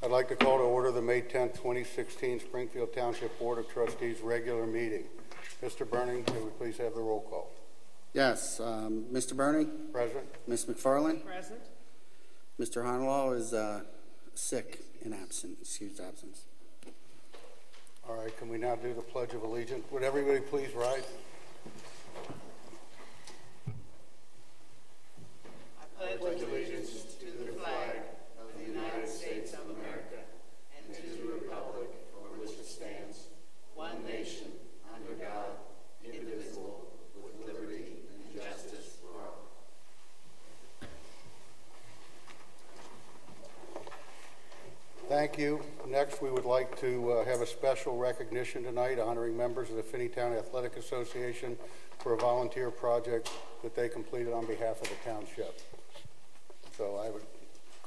I'd like to call to order the May 10th, 2016 Springfield Township Board of Trustees regular meeting. Mr. Burning, may we please have the roll call? Yes, um, Mr. Bernie, Present? Ms. McFarland, Present. Mr. Honerlaw is uh, sick and absent, excused absence. All right, can we now do the Pledge of Allegiance? Would everybody please rise? Thank you. Next, we would like to uh, have a special recognition tonight honoring members of the Finneytown Athletic Association for a volunteer project that they completed on behalf of the township. So I would,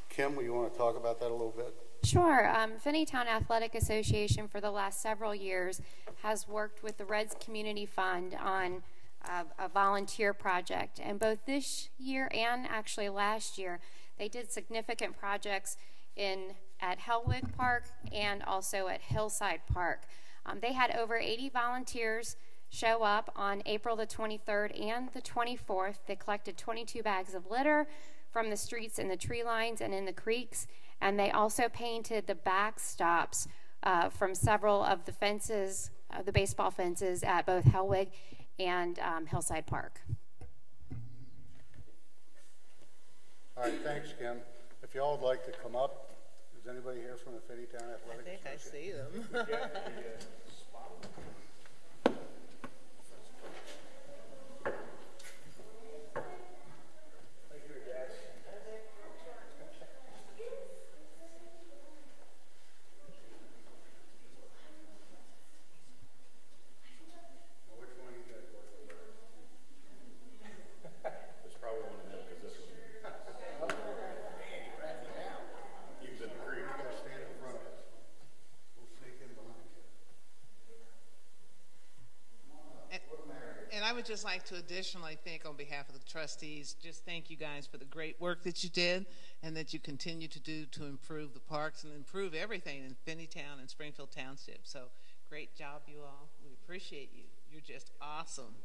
Kim, would you want to talk about that a little bit? Sure. Um, Finneytown Athletic Association for the last several years has worked with the Reds Community Fund on uh, a volunteer project. And both this year and actually last year, they did significant projects in at Hellwig Park and also at Hillside Park. Um, they had over 80 volunteers show up on April the 23rd and the 24th. They collected 22 bags of litter from the streets and the tree lines and in the creeks, and they also painted the backstops uh, from several of the fences, uh, the baseball fences at both Hellwig and um, Hillside Park. All right, thanks, Kim. If y'all would like to come up, is anybody here from the Finneytown I Athletic think I Association? see them. It's probably one of them, because this one. He was in the creek. You gotta stand in front of us. We'll sneak in behind you. And- And I would just like to additionally thank on behalf of the trustees, just thank you guys for the great work that you did and that you continue to do to improve the parks and improve everything in Finneytown and Springfield Township. So great job, you all. We appreciate you. You're just awesome.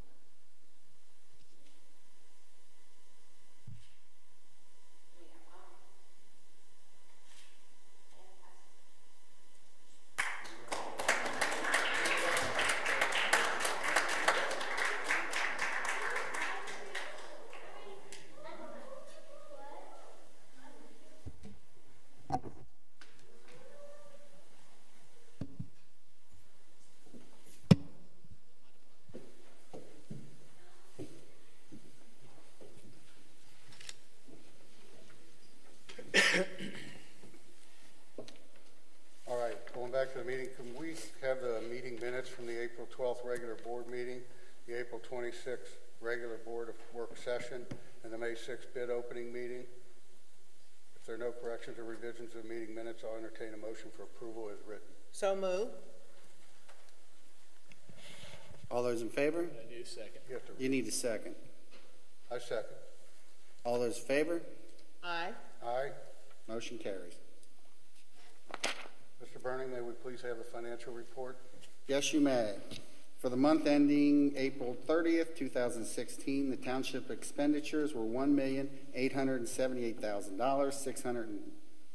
All right, going back to the meeting, can we have the meeting minutes from the April 12th regular board meeting, the April 26th regular board of work session, and the May 6th bid opening meeting? If there are no corrections or revisions to the meeting minutes, I'll entertain a motion for approval as written. So move. All those in favor? You have to, You need a second. I second. All those in favor? Aye. Aye. Motion carries. Mr. Burning, may we please have the financial report? Yes, you may. For the month ending April 30th, 2016, the township expenditures were $1,878,000, 600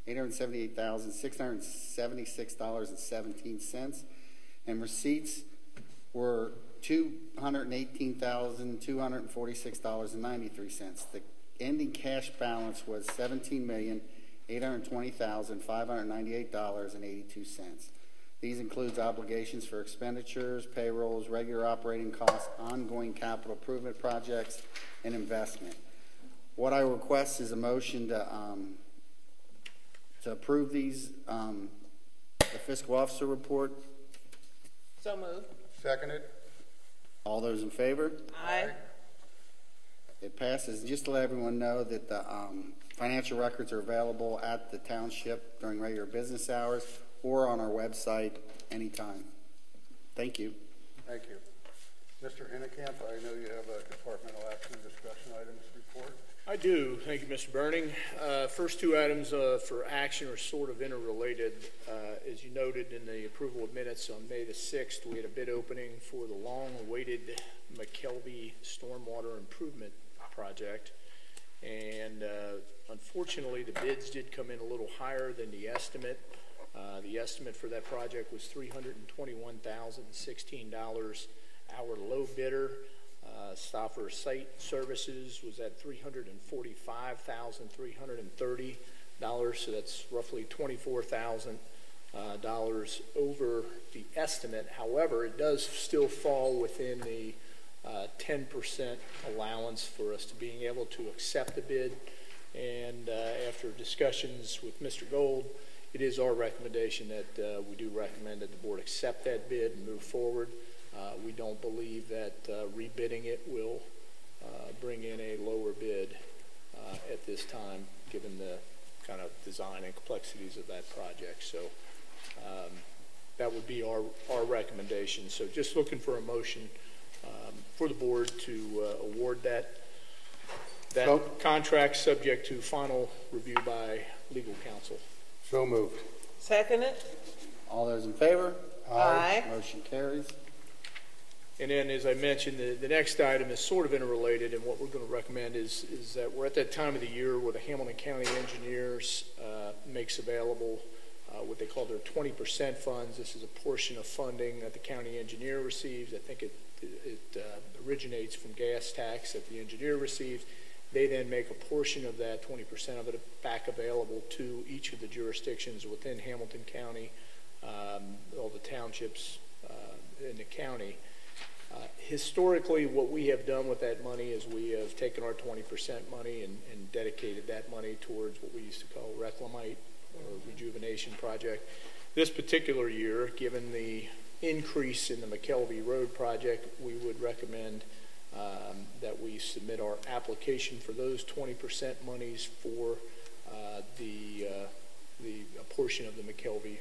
$878,676.17, and receipts were $218,246.93. The ending cash balance was $17,820,598.82. These includes obligations for expenditures, payrolls, regular operating costs, ongoing capital improvement projects, and investment. What I request is a motion to, um, to approve these, um, the fiscal officer report. So move. Seconded? All those in favor? Aye. It passes. Just to let everyone know that the um, financial records are available at the township during regular business hours or on our website anytime. Thank you. Thank you. Mr. Hinnenkamp, I know you have a departmental action and discussion items report. I do. Thank you, Mr. Burning. Uh, First two items uh, for action are sort of interrelated. Uh, As you noted in the approval of minutes on May the 6th, we had a bid opening for the long-awaited McKelvey Stormwater Improvement Project. And uh, unfortunately, the bids did come in a little higher than the estimate. Uh, The estimate for that project was $321,016. Our low bidder uh, Stauffer Site Services was at three hundred and forty-five thousand, three hundred and thirty dollars, so that's roughly twenty-four thousand uh, dollars over the estimate. However, it does still fall within the uh, ten percent allowance for us to being able to accept the bid. And uh, after discussions with Mr. Gold, it is our recommendation that uh, we do recommend that the board accept that bid and move forward. Uh, We don't believe that uh, rebidding it will uh, bring in a lower bid uh, at this time, given the kind of design and complexities of that project. So um, that would be our, our recommendation. So just looking for a motion um, for the board to uh, award that, that So- contract, subject to final review by legal counsel. So moved. Second it? All those in favor? Aye. Motion carries. And then, as I mentioned, the, the next item is sort of interrelated, and what we're going to recommend is, is that we're at that time of the year where the Hamilton County Engineers uh, makes available uh, what they call their 20% funds. This is a portion of funding that the county engineer receives. I think it, it uh, originates from gas tax that the engineer receives. They then make a portion of that, 20% of it, back available to each of the jurisdictions within Hamilton County, um, all the townships uh, in the county. Uh, Historically, what we have done with that money is we have taken our twenty percent money and, and dedicated that money towards what we used to call reclamite or rejuvenation project. This particular year, given the increase in the McKelvey Road project, we would recommend um, that we submit our application for those twenty percent monies for uh, the, uh, the, a portion of the McKelvey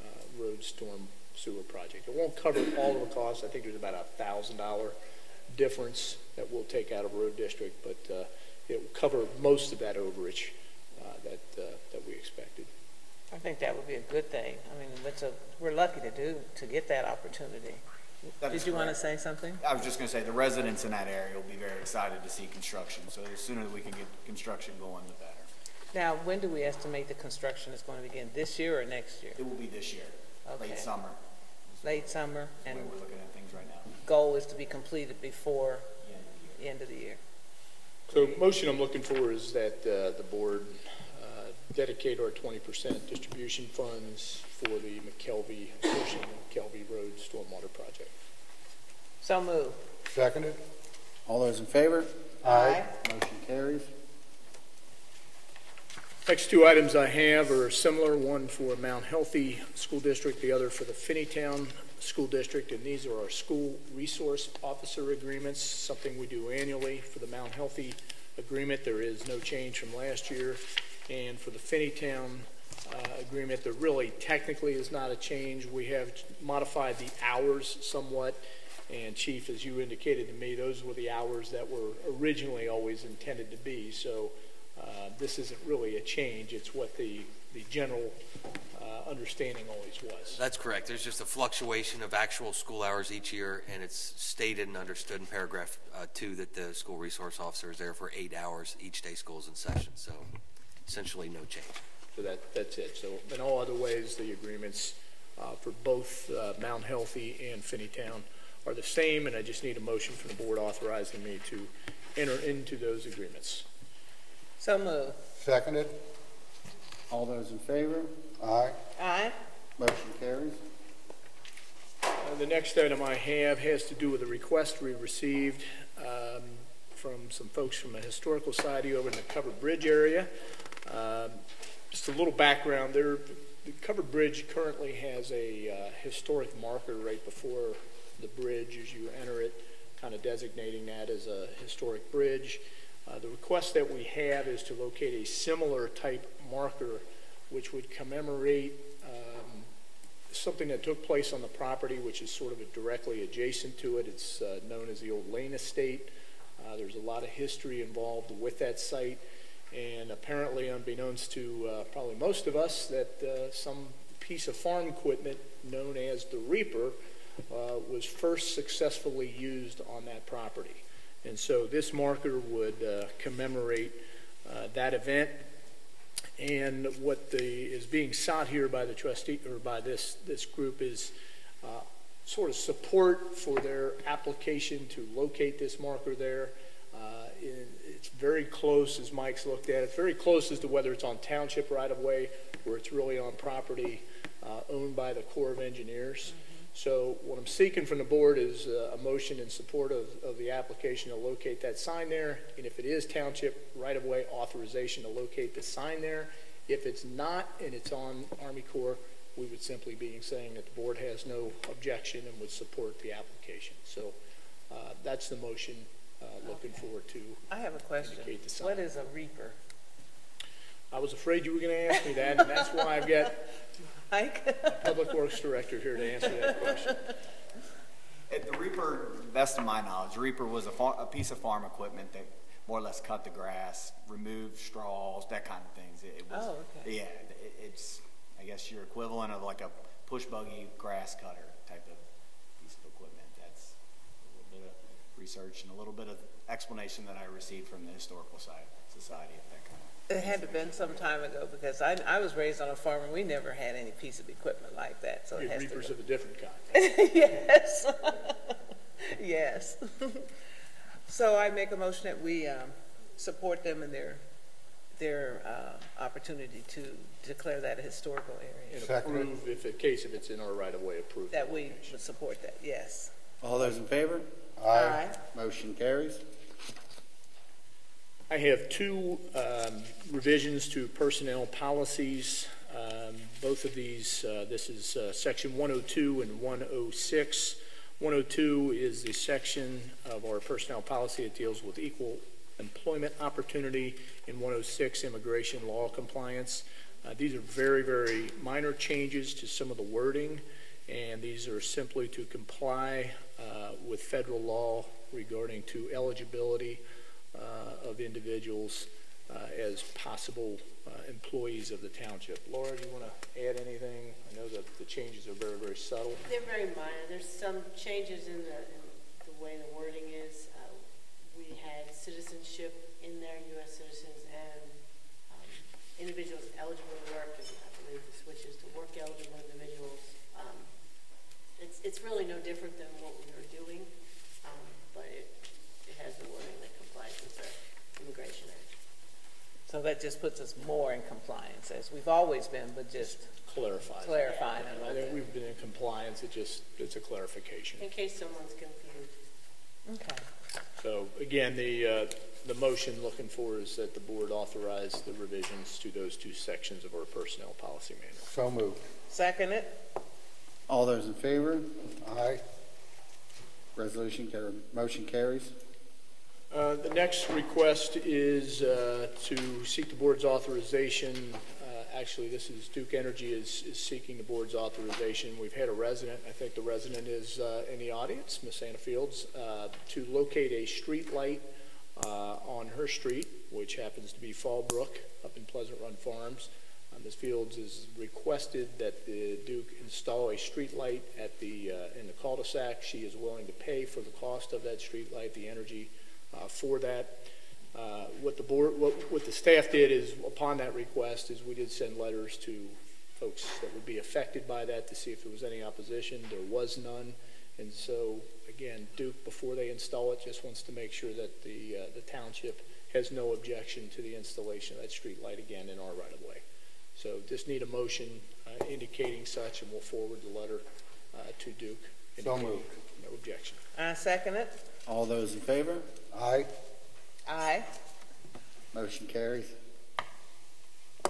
uh, Road Storm Sewer Project. It won't cover all of the costs. I think there's about a thousand dollar difference that we'll take out of Road District, but uh, it will cover most of that overage uh, that, uh, that we expected. I think that would be a good thing. I mean, it's a, we're lucky to do, to get that opportunity. That is Did you want to say something? I was just gonna say, the residents in that area will be very excited to see construction, so the sooner we can get construction going, the better. Now, when do we estimate the construction is going to begin? This year or next year? It will be this year, Okay. late summer, Late summer, and we're looking at things right now. goal is to be completed before the end of the year. end of the year. So motion I'm looking for is that uh, the board uh, dedicate our 20% distribution funds for the McKelvey portion of McKelvey Road Stormwater Project. So move. Seconded? All those in favor? Aye. Motion carries. Next two items I have are similar, one for Mount Healthy School District, the other for the Finneytown School District, and these are our school resource officer agreements, something we do annually. For the Mount Healthy agreement, there is no change from last year, and for the Finneytown uh, agreement, there really technically is not a change. We have modified the hours somewhat, and Chief, as you indicated to me, those were the hours that were originally always intended to be. So uh, this isn't really a change, it's what the, the general uh, understanding always was. That's correct. There's just a fluctuation of actual school hours each year, and it's stated and understood in paragraph uh, two that the school resource officer is there for eight hours each day school's in session. So essentially no change. So that, that's it. So in all other ways, the agreements uh, for both uh, Mount Healthy and Finneytown are the same, and I just need a motion from the board authorizing me to enter into those agreements. So move. Seconded? All those in favor? Aye. Aye. Motion carries. Uh, The next item I have has to do with a request we received um, from some folks from the Historical Society over in the Covered Bridge area. Um, Just a little background there, the Covered Bridge currently has a uh, historic marker right before the bridge as you enter it, kind of designating that as a historic bridge. Uh, The request that we have is to locate a similar type marker which would commemorate um, something that took place on the property, which is sort of directly adjacent to it. It's uh, known as the Old Lane Estate. Uh, There's a lot of history involved with that site, and apparently unbeknownst to uh, probably most of us, that uh, some piece of farm equipment known as the Reaper was first successfully used on that property. And so this marker would uh, commemorate uh, that event. And what the, is being sought here by the trustee, or by this, this group is uh, sort of support for their application to locate this marker there. Uh, it- It's very close, as Mike's looked at, it's very close as to whether it's on township right-of-way or it's really on property uh, owned by the Corps of Engineers. So what I'm seeking from the board is uh, a motion in support of, of the application to locate that sign there. And if it is township right-of-way, authorization to locate the sign there. If it's not and it's on Army Corps, we would simply be saying that the board has no objection and would support the application. So uh, that's the motion, uh, looking forward to. I have a question. What is a reaper? I was afraid you were going to ask me that, and that's why I've got Mike? Public Works Director here to answer that question. It, the Reaper, best of my knowledge, Reaper was a, far, a piece of farm equipment that more or less cut the grass, removed straws, that kind of things. It, it was, Oh, okay. yeah, it, it's, I guess your equivalent of like a push buggy grass cutter type of piece of equipment. That's a little bit of research and a little bit of explanation that I received from the Historical Society, Society of that kind of. It had to have been some time ago because I, I was raised on a farm and we never had any piece of equipment like that, so it Get has to Reapers be. of a different kind. Yes. Yes. So I make a motion that we, um, support them in their, their, uh, opportunity to declare that a historical area. And Second. approve, if in case if it's in our right-of-way, approve. That we location. would support that, yes. All those in favor? Aye. Motion carries. I have two um, revisions to personnel policies. Um, Both of these, uh, this is uh, section 102 and 106. 102 is the section of our personnel policy that deals with equal employment opportunity, and 106, immigration law compliance. Uh, These are very, very minor changes to some of the wording, and these are simply to comply uh, with federal law regarding to eligibility of individuals uh, as possible uh, employees of the township. Laura, do you want to add anything? I know that the changes are very, very subtle. They're very minor. There's some changes in the, in the way the wording is. Uh, We had citizenship in there, U.S. citizens, and um, individuals eligible to work, I believe the switches to work eligible individuals. Um, It's, it's really no different than what we were doing, um, but it, it has the wording that complies with the Immigration Act. So that just puts us more in compliance, as we've always been, but just Clarifies. clarifying a I little think bit. we've been in compliance, it just, it's a clarification. In case someone's confused. Okay. So again, the, uh, the motion looking for is that the board authorize the revisions to those two sections of our personnel policy manual. So moved. Second it? All those in favor? Aye. Resolution, car- motion carries. Uh, The next request is uh, to seek the board's authorization. uh, Actually, this is Duke Energy is is seeking the board's authorization. We've had a resident, I think the resident is uh, in the audience, Miss Anna Fields, uh, to locate a street light on her street, which happens to be Fallbrook up in Pleasant Run Farms. Ms. Fields has requested that the Duke install a street light at the, in the cul-de-sac. She is willing to pay for the cost of that street light, the energy for that. Uh, What the board, what, what the staff did is, upon that request, is we did send letters to folks that would be affected by that to see if there was any opposition. There was none. And so, again, Duke, before they install it, just wants to make sure that the, uh, the township has no objection to the installation of that street light again in our right-of-way. So just need a motion uh, indicating such, and we'll forward the letter uh, to Duke. So indicating moved. No objection. I second it? All those in favor? Aye. Aye. Motion carries.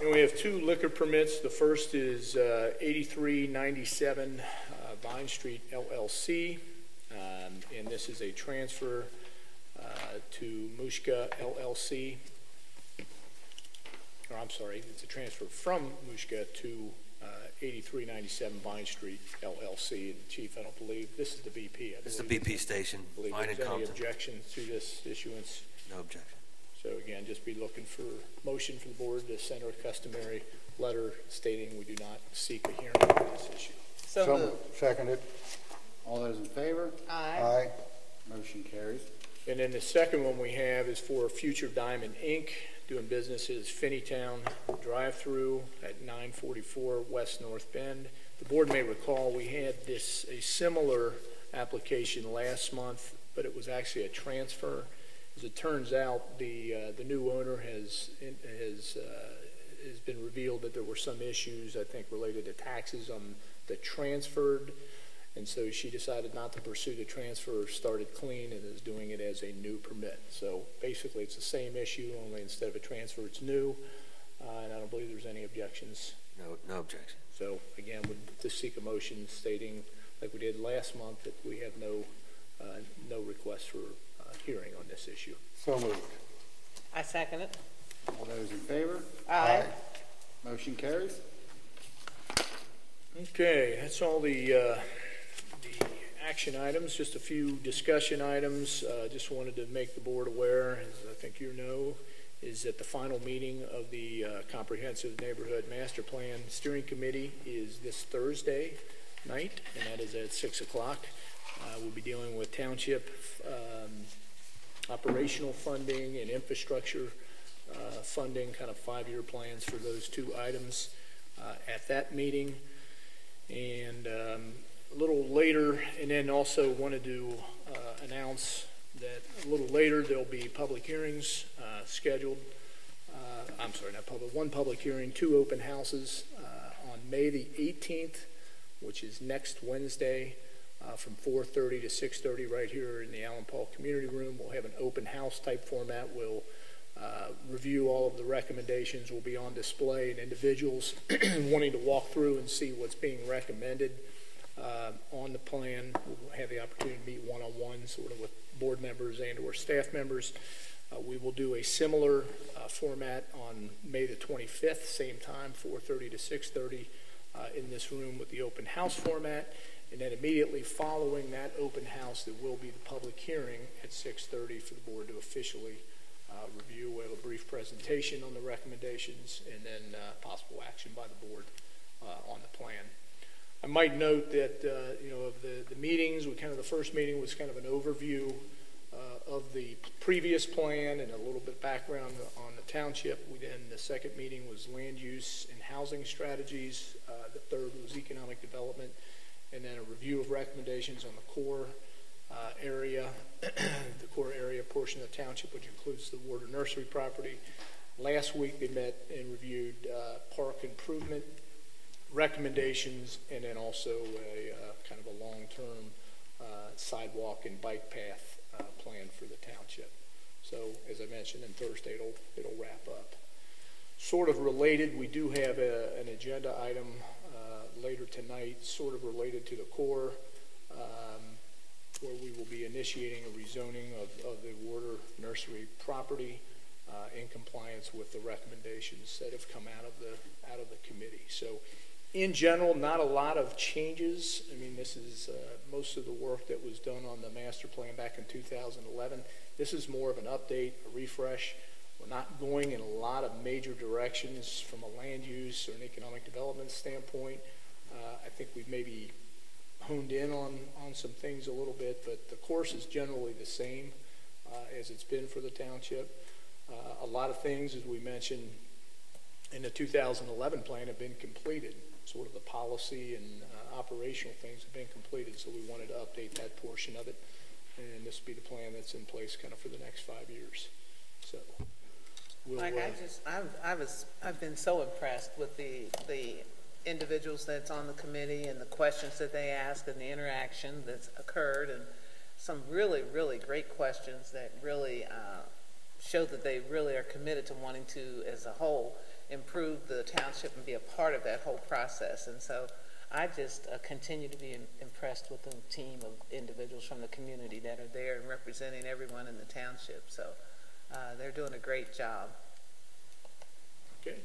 And we have two liquor permits. The first is uh, 8397 uh, Vine Street LLC, um, and this is a transfer uh, to Mushka LLC. or I'm sorry, it's a transfer from Mushka to 8397 Vine Street LLC. And Chief, I don't believe, this is the BP. I It's the believe. BP station, I believe Vine and there's any Compton. objection to this issuance. No objection. So again, just be looking for motion from the board to send our customary letter stating we do not seek a hearing on this issue. So moved. Seconded. All those in favor? Aye. Aye. Motion carries. And then the second one we have is for Future Diamond Inc., doing business as Finneytown Drive-Through at 944 West North Bend. The board may recall, we had this, a similar application last month, but it was actually a transfer. As it turns out, the, uh, the new owner has, has, uh, has been revealed that there were some issues, I think, related to taxes on the transferred and so she decided not to pursue the transfer, started clean, and is doing it as a new permit. So basically, it's the same issue, only instead of a transfer, it's new. Uh, and I don't believe there's any objections. No, no objection. So again, would just seek a motion stating, like we did last month, that we have no, uh, no request for uh, hearing on this issue. So moved. I second it. All those in favor? Aye. Motion carries. Okay, that's all the, uh, the action items, just a few discussion items. Uh, just wanted to make the board aware, as I think you know, is that the final meeting of the uh, Comprehensive Neighborhood Master Plan Steering Committee is this Thursday night, and that is at 6 o'clock. Uh, we'll be dealing with township um, operational funding and infrastructure uh, funding, kind of five-year plans for those two items. Uh, at that meeting, and um, a little later, and then also wanted to uh, announce that a little later there'll be public hearings uh, scheduled. Uh, I'm sorry, not public, one public hearing, two open houses uh, on May the 18th, which is next Wednesday, uh, from 4:30 to 6:30 right here in the Allen Paul Community Room. We'll have an open house type format. We'll uh, review all of the recommendations will be on display and individuals wanting to walk through and see what's being recommended uh, on the plan We'll have the opportunity to meet one-on-one sort of with board members and or staff members. Uh, we will do a similar uh, format on May the 25th, same time, 4.30 to 6.30 uh, in this room with the open house format. And then immediately following that open house, there will be the public hearing at 6.30 for the board to officially uh, review. We'll have a brief presentation on the recommendations and then uh, possible action by the board on the plan. I might note that, uh, you know, of the, the meetings, we kind of, the first meeting was kind of an overview uh, of the previous plan and a little bit of background on the township. We then, the second meeting was land use and housing strategies. Uh, the third was economic development. And then a review of recommendations on the core uh, area, the core area portion of the township, which includes the Warder Nursery property. Last week, they met and reviewed uh, park improvement recommendations, and then also a uh, kind of a long-term uh, sidewalk and bike path uh, plan for the township. So, as I mentioned, then Thursday it'll it'll wrap up. Sort of related, we do have a, an agenda item later tonight, sort of related to the core, um, where we will be initiating a rezoning of, of the Warder Nursery property uh, in compliance with the recommendations that have come out of the out of the committee. So in general, not a lot of changes. I mean, this is uh, most of the work that was done on the master plan back in 2011. This is more of an update, a refresh. We're not going in a lot of major directions from a land use or an economic development standpoint. Uh, I think we've maybe honed in on, on some things a little bit, but the course is generally the same uh, as it's been for the township. Uh, a lot of things, as we mentioned, in the 2011 plan have been completed. Sort of the policy and uh, operational things have been completed, so we wanted to update that portion of it. And this will be the plan that's in place kind of for the next five years. So, we'll, Like, uh, I just, I, I was, I've been so impressed with the, the individuals that's on the committee and the questions that they ask and the interaction that's occurred and some really, really great questions that really, uh, show that they really are committed to wanting to, as a whole, improve the township and be a part of that whole process. And so I just uh, continue to be in, impressed with the team of individuals from the community that are there and representing everyone in the township. So uh, they're doing a great job. Okay.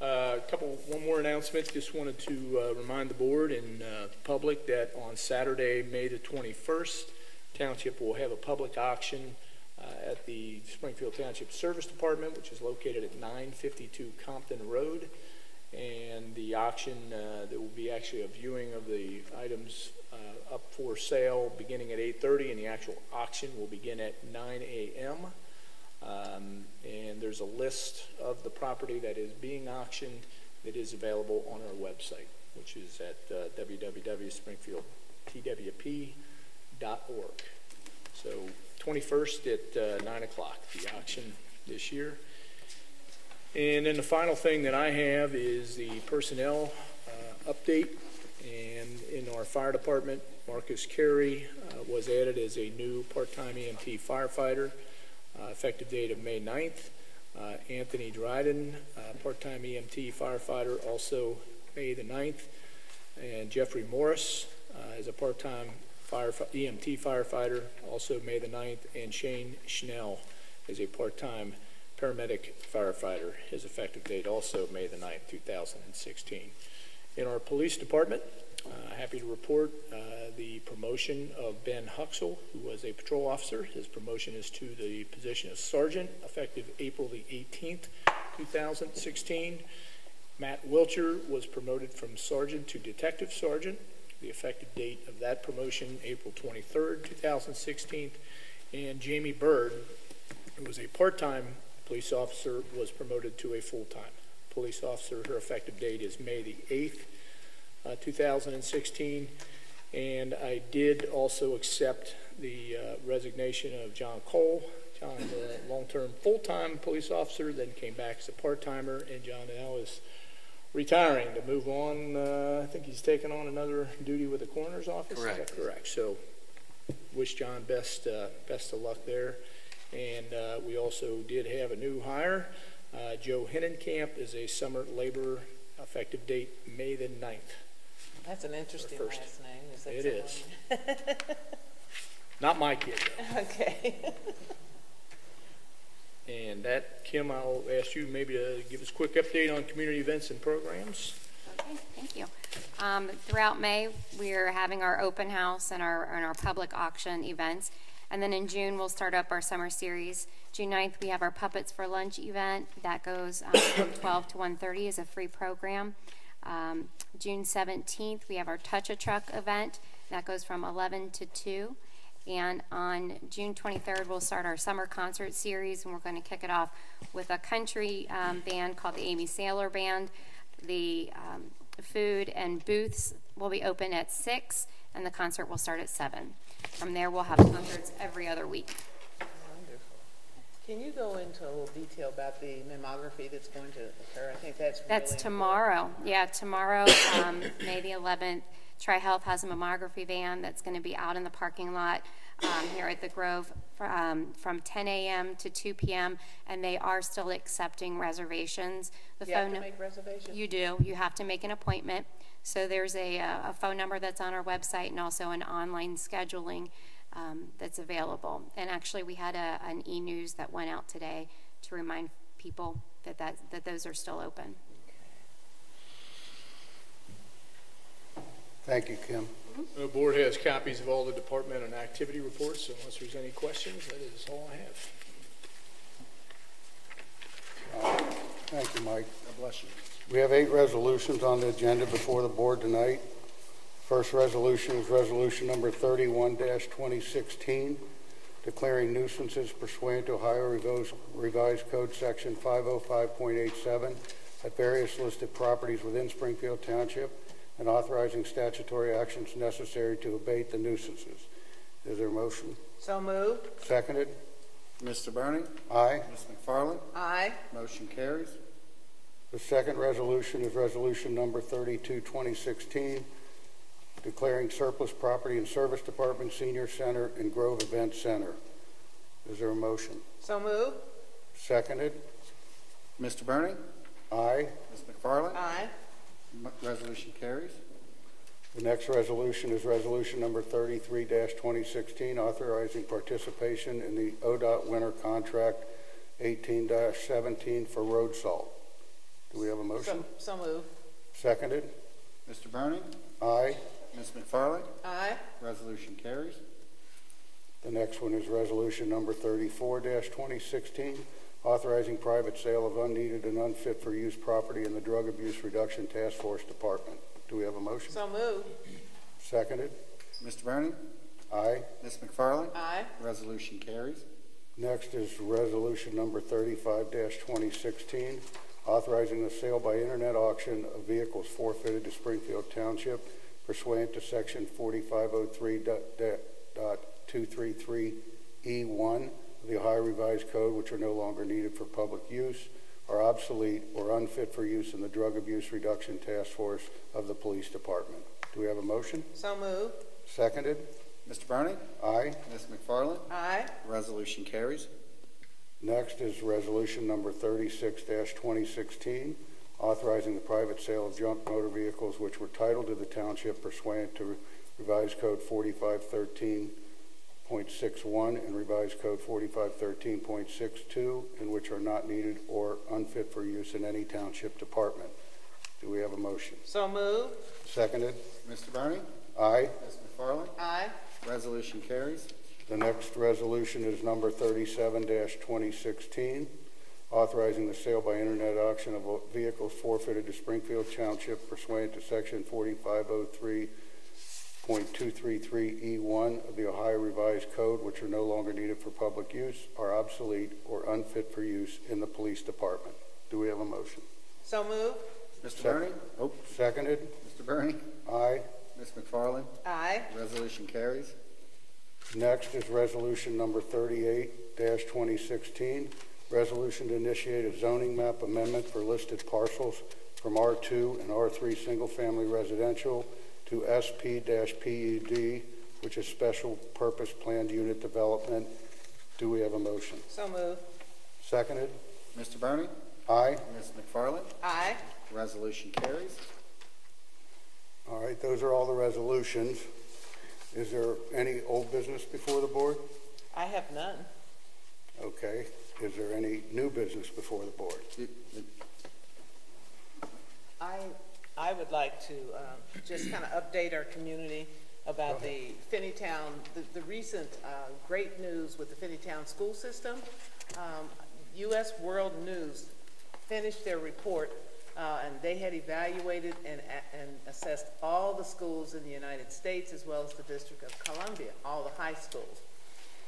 Uh, A couple, one more announcement. Just wanted to uh, remind the board and uh, public that on Saturday, May the 21st, Township will have a public auction uh, at the Springfield Township Service Department, which is located at 952 Compton Road. And the auction, uh, there will be actually a viewing of the items uh, up for sale beginning at 8:30, and the actual auction will begin at 9 a.m. Um, and there's a list of the property that is being auctioned that is available on our website, which is at uh, www.springfieldtwp.org. So 21st at uh, 9 o'clock, the auction this year. And then the final thing that I have is the personnel uh, update. And in our fire department, Marcus Carey uh, was added as a new part-time EMT firefighter, uh, effective date of May 9th. Uh, Anthony Dryden, uh, part-time EMT firefighter, also May the 9th. And Jeffrey Morris uh, is a part-time EMT firefighter, also May the 9th. And Shane Schnell is a part-time paramedic firefighter. His effective date also May the 9th, 2016. In our police department, uh, happy to report uh, the promotion of Ben Huxell, who was a patrol officer. His promotion is to the position of sergeant, effective April the 18th, 2016. Matt Wilcher was promoted from sergeant to detective sergeant. The effective date of that promotion, April 23rd, 2016. And Jamie Bird, who was a part-time police officer, was promoted to a full-time police officer. Her effective date is May the 8th, uh, 2016. And I did also accept the uh, resignation of John Cole. John, a long-term full-time police officer, then came back as a part-timer, and John now is retiring to move on. Uh, I think he's taking on another duty with the coroner's office. Correct. Is that correct? So, wish John best uh, best of luck there. And uh, we also did have a new hire. Uh, Joe Hinnenkamp is a summer laborer, effective date May the 9th. That's an interesting First. last name. Is that It someone- is. Not my kid, though. Okay. And that, Kim, I'll ask you maybe to give us a quick update on community events and programs. Okay, thank you. Um, throughout May, we're having our open house and our, and our public auction events. And then in June, we'll start up our summer series. June 9th, we have our Puppets for Lunch event. That goes um, from 12 to 1.30 as a free program. Um, June 17th, we have our Touch a Truck event. That goes from 11 to 2. And on June 23rd, we'll start our summer concert series, and we're going to kick it off with a country um, band called the Amy Sailor Band. The um, food and booths will be open at 6, and the concert will start at 7. From there, we'll have concerts every other week. Wonderful. Can you go into a little detail about the mammography that's going to occur? I think that's really That's important. tomorrow. Yeah, tomorrow, um, May the 11th. Tri-Health has a mammography van that's going to be out in the parking lot um, here at the Grove um, from 10 a.m. to 2 p.m. and they are still accepting reservations. The You have to make reservations? You do. You have to make an appointment. So there's a, uh, a phone number that's on our website and also an online scheduling um, that's available. And actually, we had a, an e-news that went out today to remind people that, that, that those are still open. Thank you, Kim. The board has copies of all the department and activity reports, so unless there's any questions, that is all I have. Uh, thank you, Mike. God bless you. We have eight resolutions on the agenda before the board tonight. First resolution is resolution number 31-2016, declaring nuisances pursuant to Ohio Revised- Revised Code Section 505.87 at various listed properties within Springfield Township and authorizing statutory actions necessary to abate the nuisances. Is there a motion? So moved. Seconded? Mr. Burning? Aye. Ms. McFarland? Aye. Motion carries. The second resolution is resolution number 32, 2016, declaring surplus property in Service Department Senior Center and Grove Event Center. Is there a motion? So moved. Seconded? Mr. Burning? Aye. Ms. McFarland? Aye. M- Resolution carries. The next resolution is resolution number 33, 2016, authorizing participation in the ODOT winter contract 18, 17 for road salt. Do we have a motion? So, so move. Seconded? Mr. Bernie? Aye. Ms. McFarland? Aye. Resolution carries. The next one is resolution number thirty-four twenty sixteen, authorizing private sale of unneeded and unfit for use property in the Drug Abuse Reduction Task Force Department. Do we have a motion? So moved. Seconded. Mr. Browning? Aye. Ms. McFarland? Aye. Resolution carries. Next is resolution number 35-2016, authorizing the sale by internet auction of vehicles forfeited to Springfield Township pursuant to section 4503.233E1 of the Ohio Revised Code, which are no longer needed for public use, are obsolete or unfit for use in the Drug Abuse Reduction Task Force of the Police Department. Do we have a motion? So move. Seconded? Mr. Bernie? Aye. Ms. McFarland? Aye. Resolution carries. Next is resolution number 36-2016, authorizing the private sale of junk motor vehicles which were titled to the township pursuant to revised code forty-five thirteen point six one and revised code forty-five thirteen point six two, and which are not needed or unfit for use in any township department. Do we have a motion? So move. Seconded? Mr. Bernie? Aye. Ms. McFarland? Aye. Resolution carries. The next resolution is number 37-2016, authorizing the sale by internet auction of vehicles forfeited to Springfield Township pursuant to section forty-five oh oh three point two three three E one of the Ohio Revised Code, which are no longer needed for public use, are obsolete or unfit for use in the police department. Do we have a motion? So move. Mr. Sec- Bernie? Oh, Seconded? Mr. Bernie? Aye. Ms. McFarland? Aye. Resolution carries. Next is resolution number 38-2016, resolution to initiate a zoning map amendment for listed parcels from R two and R three single-family residential to SP-PED, which is special purpose planned unit development. Do we have a motion? So move. Seconded? Mr. Bernie? Aye. Ms. McFarland? Aye. Resolution carries. All right, those are all the resolutions. Is there any old business before the board? I have none. Okay. Is there any new business before the board? It- it- I, I would like to um, just kind of update our community about the Finneytown, the, the recent uh, great news with the Finneytown school system. Um, U.S. World News finished their report, uh, and they had evaluated and, and assessed all the schools in the United States as well as the District of Columbia, all the high schools.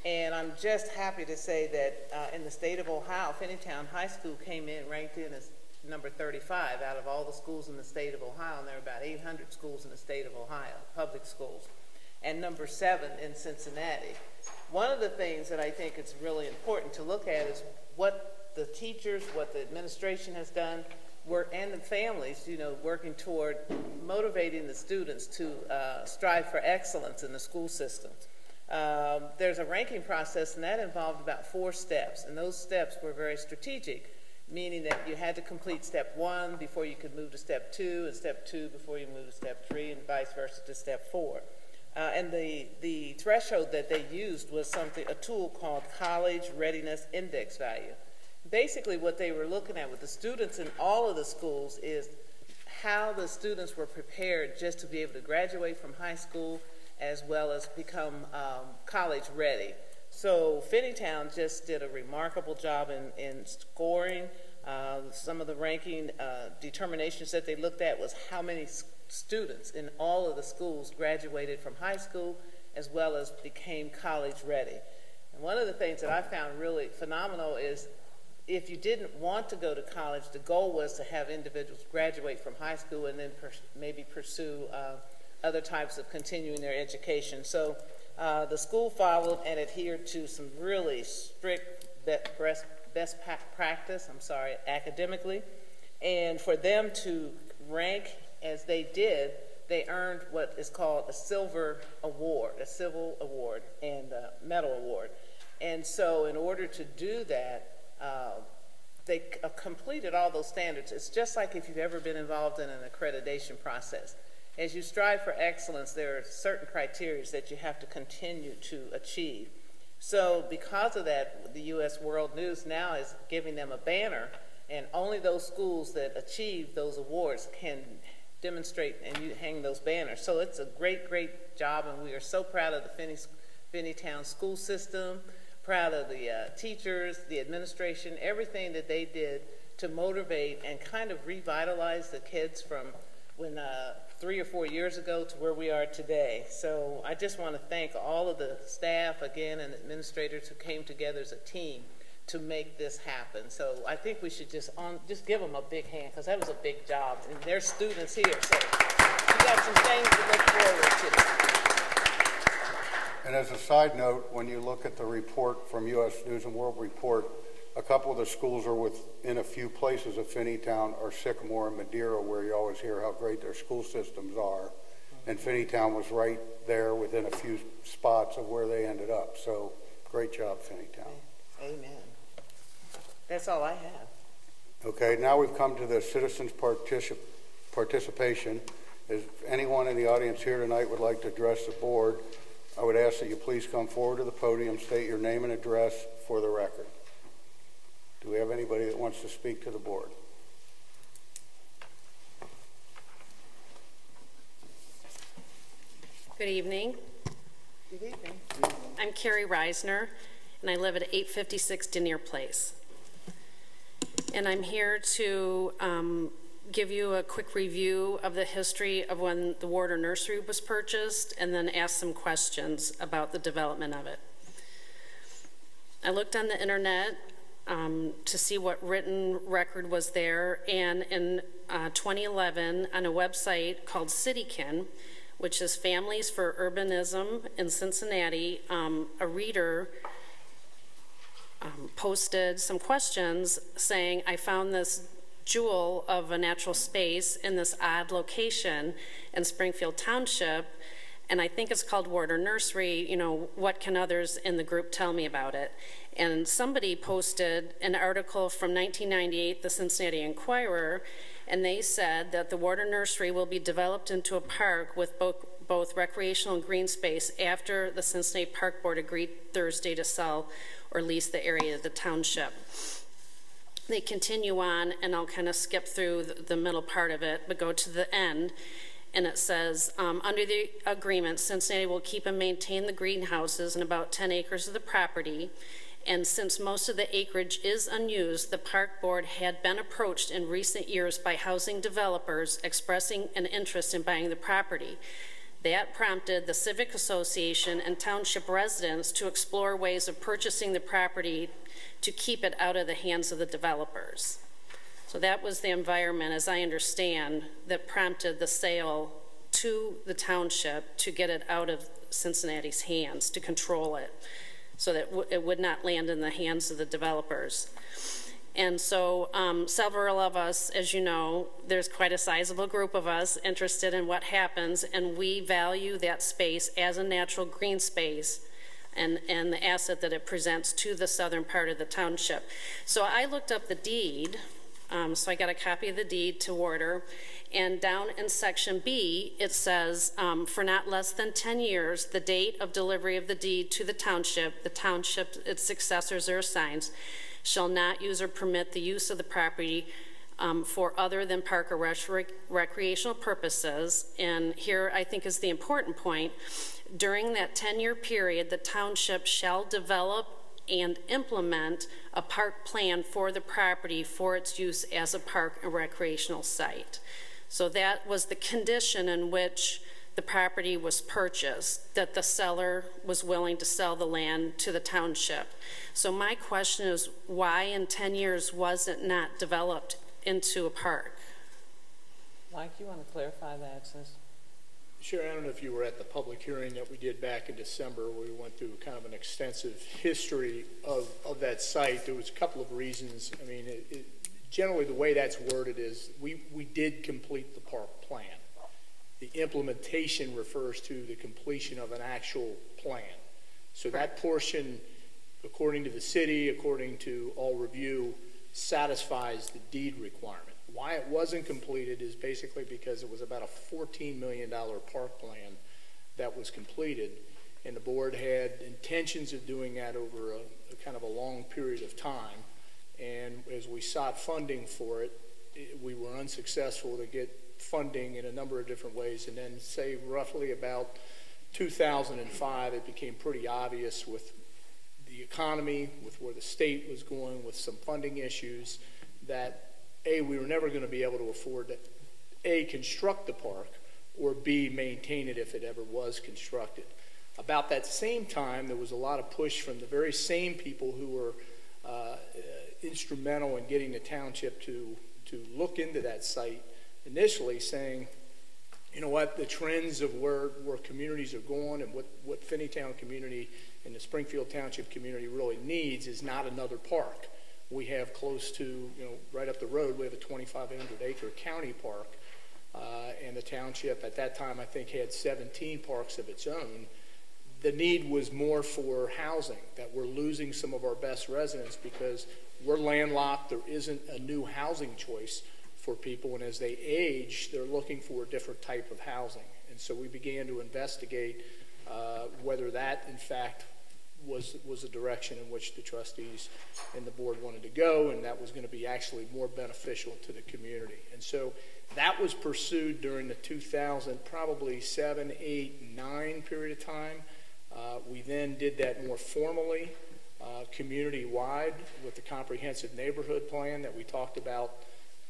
And I'm just happy to say that uh, in the state of Ohio, Finneytown High School came in, ranked in as number 35 out of all the schools in the state of Ohio, and there are about 800 schools in the state of Ohio, public schools, and number seven in Cincinnati. One of the things that I think it's really important to look at is what the teachers, what the administration has done, work, and the families, you know, working toward motivating the students to uh, strive for excellence in the school system. Um, there's a ranking process, and that involved about four steps, and those steps were very strategic meaning that you had to complete step one before you could move to step two, and step two before you move to step three, and vice versa to step four. Uh, and the, the threshold that they used was something, a tool called College Readiness Index Value. Basically, what they were looking at with the students in all of the schools is how the students were prepared just to be able to graduate from high school as well as become um, college ready. So Finneytown just did a remarkable job in, in scoring. Uh, some of the ranking uh, determinations that they looked at was how many students in all of the schools graduated from high school as well as became college ready. And one of the things that I found really phenomenal is if you didn't want to go to college, the goal was to have individuals graduate from high school and then maybe pursue uh, other types of continuing their education. So uh, the school followed and adhered to some really strict best, best practice, I'm sorry, academically. And for them to rank as they did, they earned what is called a silver award, a civil award and a medal award. And so in order to do that, uh, they uh, completed all those standards. It's just like if you've ever been involved in an accreditation process. As you strive for excellence, there are certain criteria that you have to continue to achieve. So because of that, the U.S. World News now is giving them a banner And only those schools that achieve those awards can demonstrate and you hang those banners. So it's a great, great job, and we are so proud of the Finney, Finneytown school system, proud of the uh, teachers, the administration, everything that they did to motivate and kind of revitalize the kids from when uh, three or four years ago to where we are today. So I just want to thank all of the staff again and administrators who came together as a team to make this happen. So I think we should just on just give them a big hand because that was a big job, and there's students here, so we got some things to look forward to. And as a side note, when you look at the report from U.S. News and World Report, a couple of the schools are within a few places of Finneytown or Sycamore and Madeira, where you always hear how great their school systems are. And Finneytown was right there within a few spots of where they ended up. So great job, Finneytown. Amen. That's all I have. Okay, now we've come to the citizens' particip participation. If anyone in the audience here tonight would like to address the board, I would ask that you please come forward to the podium, state your name and address for the record. Do we have anybody that wants to speak to the board? Good evening. Good evening. I'm Carrie Reisner, and I live at 856 Denier Place. And I'm here to um, give you a quick review of the history of when the Warder Nursery was purchased, and then ask some questions about the development of it. I looked on the internet um, to see what written record was there. And in uh, 2011, on a website called Citykin, which is Families for Urbanism in Cincinnati, um, a reader um, posted some questions saying, I found this jewel of a natural space in this odd location in Springfield Township, and I think it's called Warder Nursery. You know, what can others in the group tell me about it? And somebody posted an article from 1998, the Cincinnati Enquirer, and they said that the Warder Nursery will be developed into a park with both, both recreational and green space after the Cincinnati Park Board agreed Thursday to sell or lease the area of the township. They continue on, and I'll kind of skip through the, the middle part of it, but go to the end and it says, um, under the agreement, Cincinnati will keep and maintain the greenhouses and about 10 acres of the property and since most of the acreage is unused, the park board had been approached in recent years by housing developers expressing an interest in buying the property. That prompted the Civic Association and township residents to explore ways of purchasing the property to keep it out of the hands of the developers. So that was the environment, as I understand, that prompted the sale to the township to get it out of Cincinnati's hands, to control it so that it would not land in the hands of the developers. And so um, several of us, as you know, there's quite a sizable group of us interested in what happens, and we value that space as a natural green space and, and the asset that it presents to the southern part of the township. So I looked up the deed, um, so I got a copy of the deed to Warder, and down in section B, it says, um, for not less than 10 years, the date of delivery of the deed to the township, the township, its successors or assigns, shall not use or permit the use of the property um, for other than park or rec recreational purposes. And here I think is the important point. During that 10 year period, the township shall develop and implement a park plan for the property for its use as a park and recreational site. So that was the condition in which the property was purchased, that the seller was willing to sell the land to the township. So my question is, why in 10 years was it not developed into a park? Mike, you want to clarify that since Sure. I don't know if you were at the public hearing that we did back in December where we went through kind of an extensive history of, of that site. There was a couple of reasons. I mean, it, it, generally the way that's worded is we, we did complete the park plan. The implementation refers to the completion of an actual plan. So that portion, according to the city, according to all review, satisfies the deed requirement. Why it wasn't completed is basically because it was about a $14 million park plan that was completed, and the board had intentions of doing that over a, a kind of a long period of time And as we sought funding for it, it, we were unsuccessful to get funding in a number of different ways. And then, say, roughly about 2005, it became pretty obvious with the economy, with where the state was going, with some funding issues, that A, we were never going to be able to afford to A, construct the park, or B, maintain it if it ever was constructed. About that same time, there was a lot of push from the very same people who were uh, instrumental in getting the township to, to look into that site initially, saying, you know what, the trends of where, where communities are going and what, what Finneytown community and the Springfield Township community really needs is not another park. We have close to, you know, right up the road, we have a 2,500 acre county park. Uh, and the township at that time, I think, had 17 parks of its own. The need was more for housing, that we're losing some of our best residents because we're landlocked. There isn't a new housing choice for people. And as they age, they're looking for a different type of housing. And so we began to investigate uh, whether that, in fact, was was the direction in which the trustees and the board wanted to go, and that was going to be actually more beneficial to the community. And so that was pursued during the 2000, probably seven, eight, nine period of time. Uh, we then did that more formally, uh, community-wide, with the comprehensive neighborhood plan that we talked about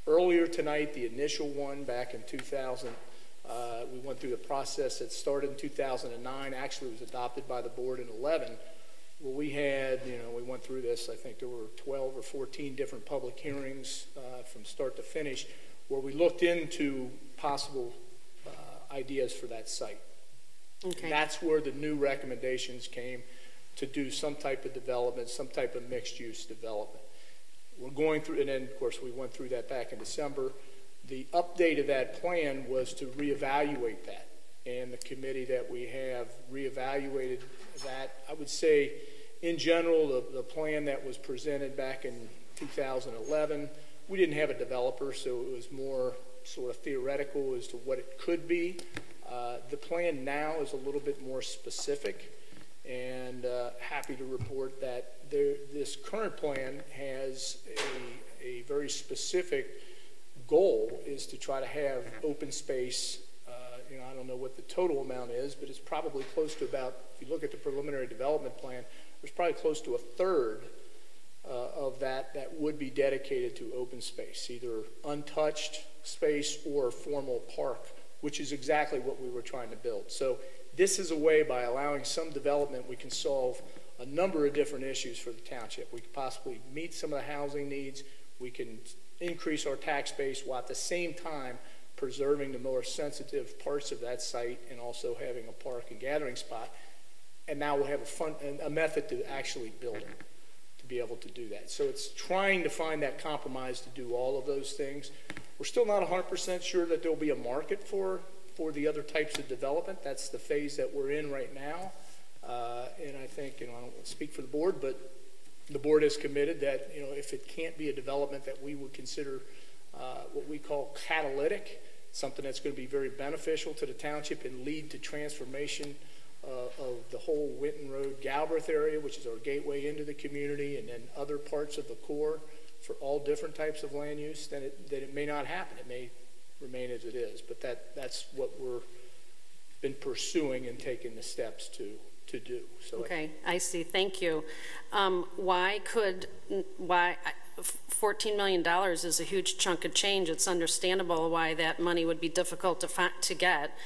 earlier tonight. The initial one back in 2000. Uh, we went through the process that started in 2009. Actually, was adopted by the board in 11 well, we had, you know, we went through this, I think there were 12 or 14 different public hearings uh, from start to finish where we looked into possible uh, ideas for that site. Okay. That's where the new recommendations came to do some type of development, some type of mixed use development. We're going through, and then of course we went through that back in December. The update of that plan was to reevaluate that and the committee that we have reevaluated that. I would say, in general, the, the plan that was presented back in 2011, we didn't have a developer, so it was more sort of theoretical as to what it could be. Uh, the plan now is a little bit more specific, and uh, happy to report that there, this current plan has a, a very specific goal is to try to have open space you know, I don't know what the total amount is, but it's probably close to about, if you look at the preliminary development plan, there's probably close to a third uh, of that that would be dedicated to open space, either untouched space or formal park, which is exactly what we were trying to build. So this is a way by allowing some development we can solve a number of different issues for the township. We could possibly meet some of the housing needs. We can increase our tax base while at the same time preserving the more sensitive parts of that site and also having a park and gathering spot. And now we'll have a, fun, a method to actually build it to be able to do that. So it's trying to find that compromise to do all of those things. We're still not 100% sure that there'll be a market for, for the other types of development. That's the phase that we're in right now. Uh, and I think, you know, I don't speak for the board, but the board has committed that, you know, if it can't be a development that we would consider uh, what we call catalytic, something that's going to be very beneficial to the township and lead to transformation uh, of the whole Winton Road Galbraith area, which is our gateway into the community, and then other parts of the core for all different types of land use, then it, then it may not happen. It may remain as it is. But that, that's what we're been pursuing and taking the steps to to do. So okay, I, I see. Thank you. Um, why could why $14 million is a huge chunk of change. It's understandable why that money would be difficult to, to get.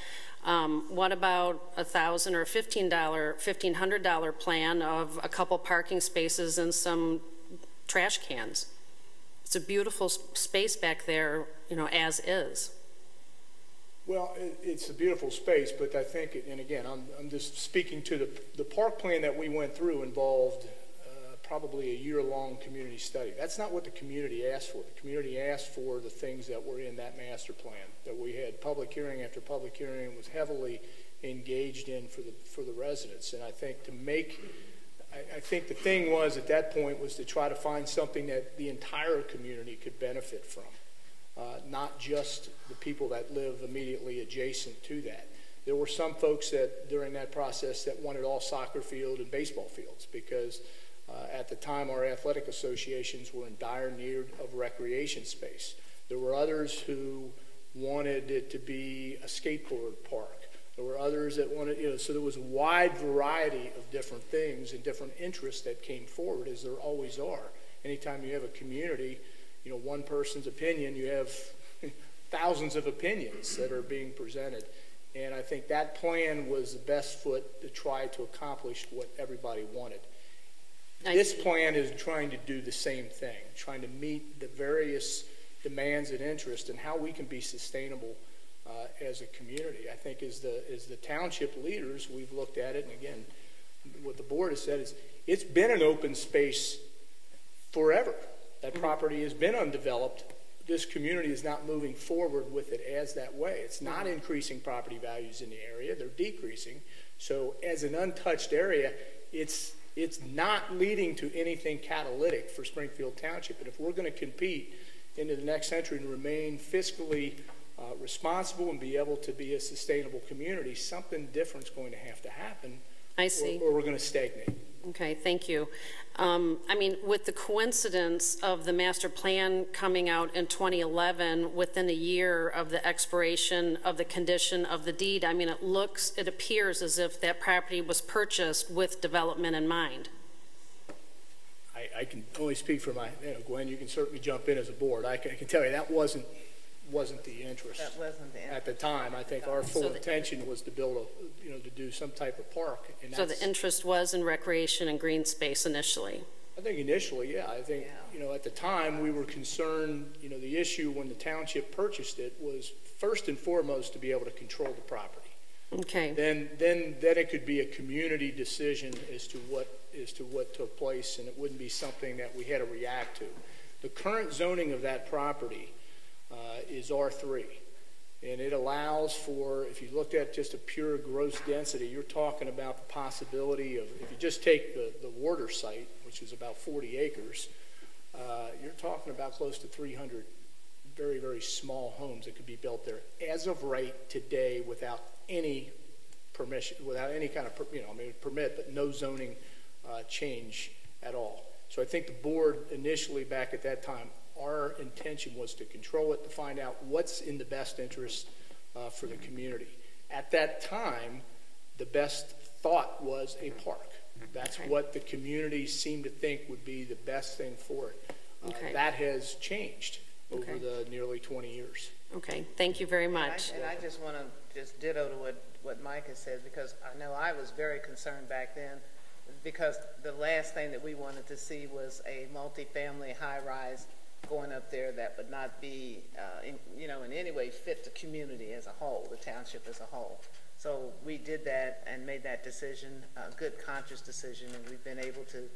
Um, what about a thousand or fifteen dollar, fifteen hundred dollar plan of a couple parking spaces and some trash cans? It's a beautiful space back there, you know, as is. Well, it, it's a beautiful space, but I think, and again, I'm, I'm just speaking to the the park plan that we went through involved uh, probably a year-long community study. That's not what the community asked for. The community asked for the things that were in that master plan that we had public hearing after public hearing was heavily engaged in for the for the residents. And I think to make, I, I think the thing was at that point was to try to find something that the entire community could benefit from, uh, not just the people that live immediately adjacent to that. There were some folks that during that process that wanted all soccer field and baseball fields because uh, at the time, our athletic associations were in dire need of recreation space. There were others who wanted it to be a skateboard park. There were others that wanted, you know, so there was a wide variety of different things and different interests that came forward, as there always are. Anytime you have a community, you know, one person's opinion, you have thousands of opinions that are being presented. And I think that plan was the best foot to try to accomplish what everybody wanted. I This plan is trying to do the same thing, trying to meet the various demands and interests and how we can be sustainable Uh, as a community. I think as the, as the township leaders, we've looked at it, and again, what the board has said is, it's been an open space forever. That mm-hmm. property has been undeveloped. This community is not moving forward with it as that way. It's not mm-hmm. increasing property values in the area, they're decreasing. So as an untouched area, it's, it's not leading to anything catalytic for Springfield Township. And if we're going to compete into the next century and remain fiscally uh, responsible and be able to be a sustainable community, something different's going to have to happen. I see. Or, or we're going to stagnate. Okay, thank you. Um, I mean, with the coincidence of the master plan coming out in 2011, within a year of the expiration of the condition of the deed, I mean, it looks, it appears as if that property was purchased with development in mind. I, I can only speak for my, you know, Gwen, you can certainly jump in as a board. I can, I can tell you that wasn't, wasn't the interest. That wasn't the At the time, I think our full So the- intention was to build a, you know, to do some type of park. And So that's, the interest was in recreation and green space initially. I think initially, yeah, I think, Yeah. you know, at the time, we were concerned, you know, the issue when the township purchased it was first and foremost to be able to control the property. Okay, Then, then, then it could be a community decision as to what, as to what took place, and it wouldn't be something that we had to react to. The current zoning of that property uh, is R3, and it allows for, if you looked at just a pure gross density, you're talking about the possibility of, if you just take the, the Warder site, which is about 40 acres, uh, you're talking about close to 300 very, very small homes that could be built there as of right today without any permission, without any kind of, you know, I mean, permit, but no zoning uh, change at all. So I think the board initially back at that time, our intention was to control it, to find out what's in the best interest uh, for the community. At that time, the best thought was a park. That's what the community seemed to think would be the best thing for it. Uh, Okay. That has changed over Okay. the nearly 20 years. okay, thank you very And I- much. And I just want to just ditto to what, what Mike has said, because I know I was very concerned back then, because the last thing that we wanted to see was a multifamily high-rise going up there that would not be, uh, in, you know, in any way fit the community as a whole, the township as a whole. So we did that and made that decision, a good conscious decision, and we've been able to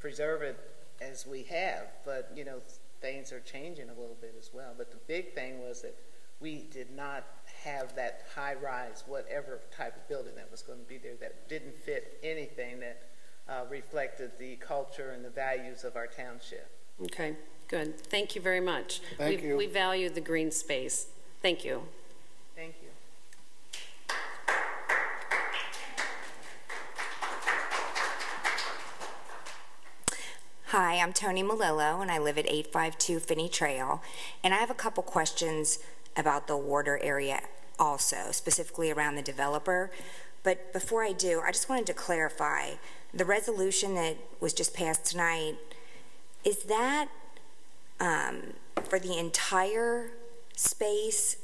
preserve it as we have. But, you know, things are changing a little bit as well. But the big thing was that we did not have that high rise, whatever type of building that was going to be there, that didn't fit anything that uh, reflected the culture and the values of our township. Okay, good. Thank you very much. Thank We- you. We value the green space. Thank you. Thank you. Hi, I'm Tony Malillo, and I live at 852 Finney Trail. And I have a couple questions about the Warder area also, specifically around the developer. But before I do, I just wanted to clarify, the resolution that was just passed tonight, is that um, for the entire space?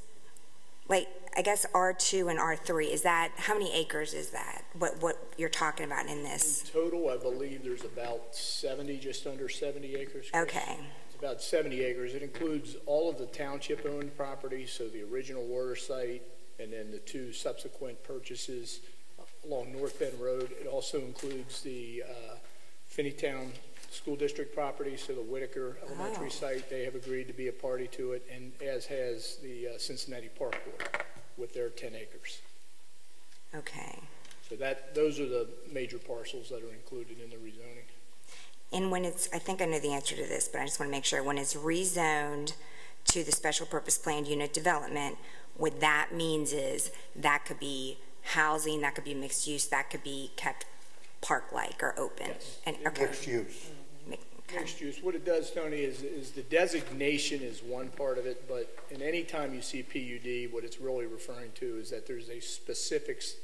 Like, I guess R2 and R3, is that, how many acres is that? What, what you're talking about in this? Total, I believe there's about 70, just under 70 acres. Chris. Okay. It's about 70 acres. It includes all of the township-owned properties, so the original Warder site, and then the two subsequent purchases along North Bend Road. It also includes the uh, Finneytown School District property, so the Whitaker Elementary Oh. site, they have agreed to be a party to it, and as has the uh, Cincinnati Park Board with their 10 acres. Okay. So that, those are the major parcels that are included in the rezoning. And when it's, I think I know the answer to this, but I just want to make sure, when it's rezoned to the special purpose planned unit development, what that means is that could be housing, that could be mixed use, that could be kept park-like or open? Yes. And, okay. Mixed use. Mixed use, what it does, Tony, is, is the designation is one part of it, but in any time you see PUD, what it's really referring to is that there's a specifics,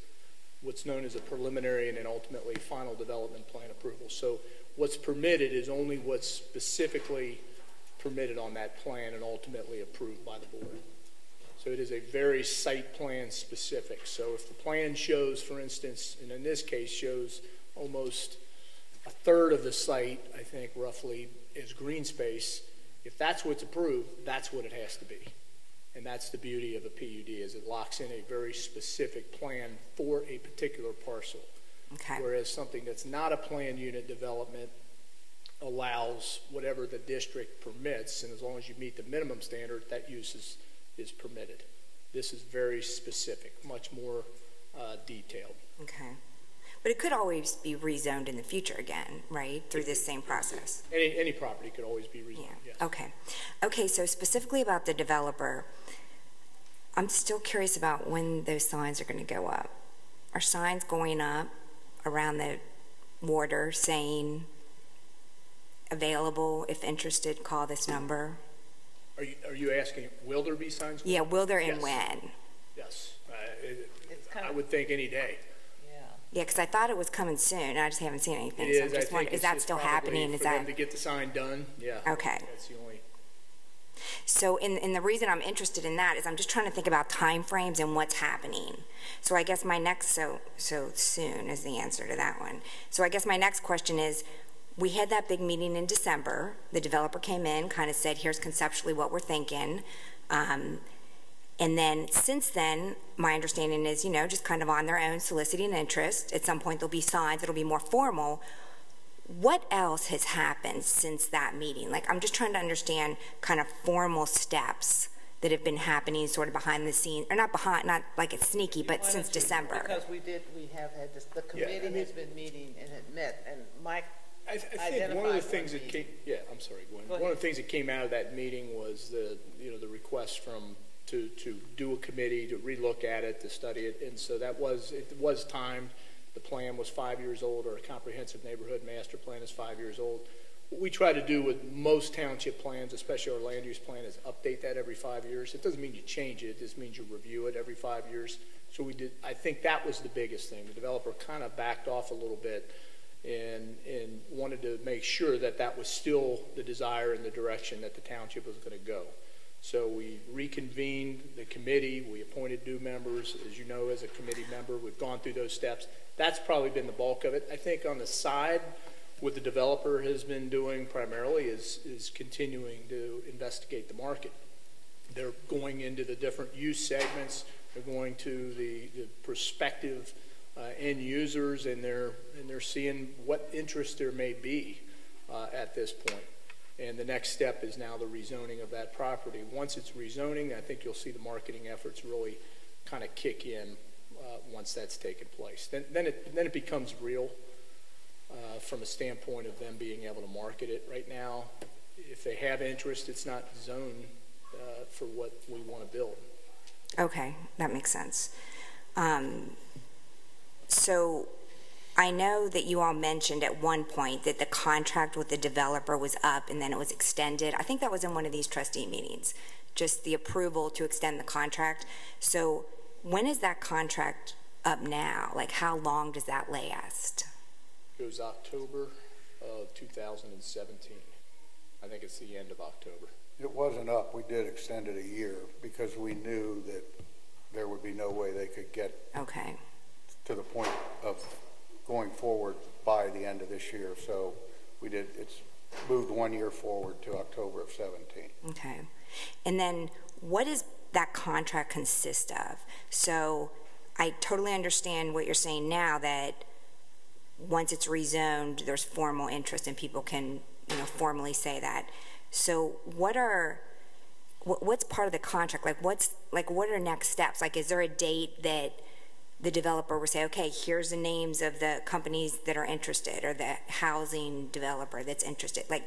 what's known as a preliminary and then ultimately final development plan approval. So what's permitted is only what's specifically permitted on that plan and ultimately approved by the board. So it is a very site plan specific. So if the plan shows, for instance, and in this case shows almost a third of the site, I think roughly, is green space, if that's what's approved, that's what it has to be. And that's the beauty of a PUD, is it locks in a very specific plan for a particular parcel. Okay. Whereas something that's not a planned unit development allows whatever the district permits, and as long as you meet the minimum standard, that use is, is permitted. This is very specific, much more uh, detailed. Okay. But it could always be rezoned in the future again, right, through this same process? Any, any property could always be rezoned, yes. Okay. Okay, so specifically about the developer, I'm still curious about when those signs are going to go up. Are signs going up around the Warder saying available, if interested, call this number? Are you, are you asking, will there be signs? Yeah, will there and Yes. when? Yes. Uh, it- It's kind I of, would think any day. Yeah. Because I thought it was coming soon, and I just haven't seen anything. It so I'm is, I just wondering, is that still happening? Is that to get the sign done, yeah. Okay. That's the only, So, and, and the reason I'm interested in that is I'm just trying to think about timeframes and what's happening. So I guess my next, so, so soon is the answer to that one. So I guess my next question is, we had that big meeting in December. The developer came in, kind of said, here's conceptually what we're thinking. Um, and then since then, my understanding is, you know, just kind of on their own soliciting interest. At some point, there'll be signs, it'll be more formal. What else has happened since that meeting? Like, I'm just trying to understand kind of formal steps that have been happening sort of behind the scenes, or not behind, not like it's sneaky, but Why since December. Because we did, we have had this, the Yeah, I committee mean- has been meeting and had met, and Mike I, I think one of the things that need. came, yeah, I'm sorry, Gwen. Go One of the things that came out of that meeting was the, you know, the request from, to, to do a committee, to relook at it, to study it, and so that was, it was timed. The plan was five years old, or a comprehensive neighborhood master plan is five years old. What we try to do with most township plans, especially our land use plan, is update that every five years. It doesn't mean you change it, it just means you review it every five years. So we did, I think that was the biggest thing. The developer kind of backed off a little bit and, and wanted to make sure that that was still the desire and the direction that the township was going to go. So we reconvened the committee, we appointed new members. As you know, as a committee member, we've gone through those steps. That's probably been the bulk of it. I think on the side, what the developer has been doing primarily is, is continuing to investigate the market. They're going into the different use segments, they're going to the, the prospective uh, end users, and they're, and they're seeing what interest there may be uh, at this point. And the next step is now the rezoning of that property. Once it's rezoning, I think you'll see the marketing efforts really kind of kick in uh, once that's taken place. Then, then, it, then it becomes real uh, from a standpoint of them being able to market it. Right now, if they have interest, it's not zoned uh, for what we want to build. Okay, that makes sense. Um, so I know that you all mentioned at one point that the contract with the developer was up and then it was extended. I think that was in one of these trustee meetings, just the approval to extend the contract. So when is that contract up now? Like, how long does that last? It was October of 2017. I think it's the end of October. It wasn't up, we did extend it a year because we knew that there would be no way they could get Okay, to the point of going forward by the end of this year. So we did, it's moved one year forward to October of 17. okay. And then what does that contract consist of? So I totally understand what you're saying now that once it's rezoned, there's formal interest and people can, you know, formally say that. So what are, what's part of the contract? Like what's, like what are next steps? Like is there a date that the developer will say, okay, here's the names of the companies that are interested or the housing developer that's interested? Like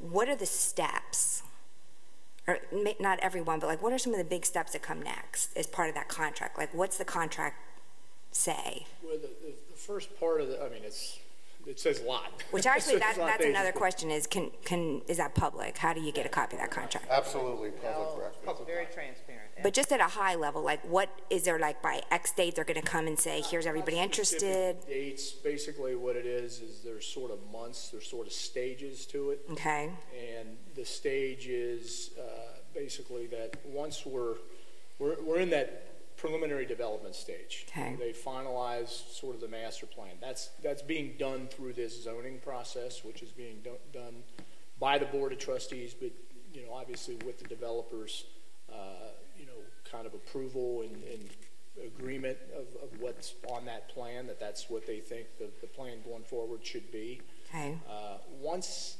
what are the steps? Or not everyone, but like what are some of the big steps that come next as part of that contract? Like what's the contract say? Well, the, the, the first part of the, I mean, it's, it says a lot. Which actually, says that, a lot of that's things. another question is, can, can, is that public? How do you get a copy of that contract? Absolutely public No, record. it's very transparent. But just at a high level, like what, is there like by X date, they're gonna come and say, here's everybody interested? Dates, basically what it is, is there's sort of months, there's sort of stages to it. Okay, And the stage is uh, basically that once we're, we're, we're in that preliminary development stage. Okay. They finalize sort of the master plan. That's, that's being done through this zoning process, which is being do- done by the Board of Trustees, but, you know, obviously with the developers, uh, you know, kind of approval and, and agreement of, of what's on that plan, that that's what they think the, the plan going forward should be. okay, Uh, Once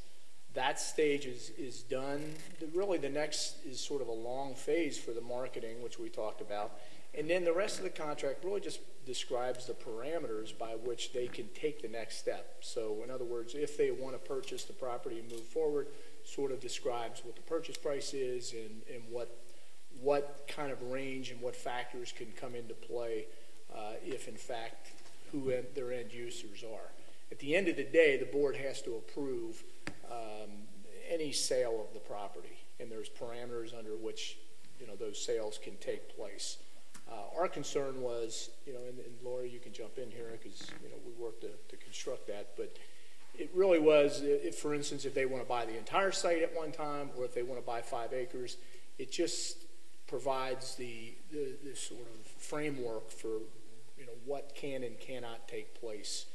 that stage is, is done, the- really the next is sort of a long phase for the marketing, which we talked about. And then the rest of the contract really just describes the parameters by which they can take the next step. So in other words, if they want to purchase the property and move forward, sort of describes what the purchase price is and, and what, what kind of range and what factors can come into play uh, if in fact who their end users are. At the end of the day, the board has to approve um, any sale of the property, and there's parameters under which, you know, those sales can take place. Uh, Our concern was, you know, and and Laura, you can jump in here, because, you know, we worked to to construct that, but it really was, if, for instance, if they want to buy the entire site at one time, or if they want to buy five acres, it just provides the, the, the sort of framework for, you know, what can and cannot take place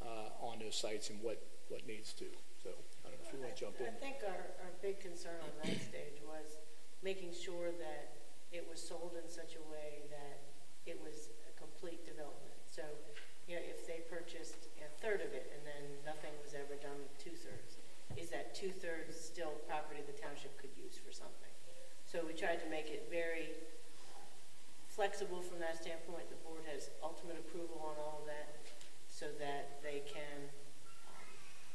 uh, on those sites and what, what needs to. So, I don't know if you want to jump in. I think our, our big concern on that stage was making sure that it was sold in such a way that it was a complete development. So, you know, if they purchased a third of it and then nothing was ever done with two-thirds, is that two-thirds still property the township could use for something? So we tried to make it very flexible from that standpoint. The board has ultimate approval on all of that so that they can, um,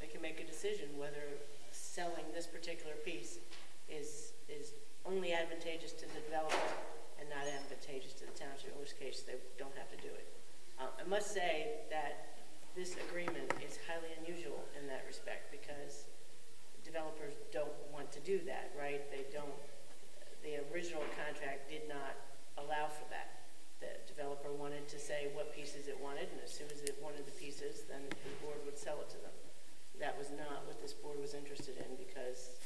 they can make a decision whether selling this particular piece is, is only advantageous to the developer and not advantageous to the township, in which case they don't have to do it. Uh, I must say that this agreement is highly unusual in that respect because developers don't want to do that, right? They don't, the original contract did not allow for that. The developer wanted to say what pieces it wanted, and as soon as it wanted the pieces, then the board would sell it to them. That was not what this board was interested in because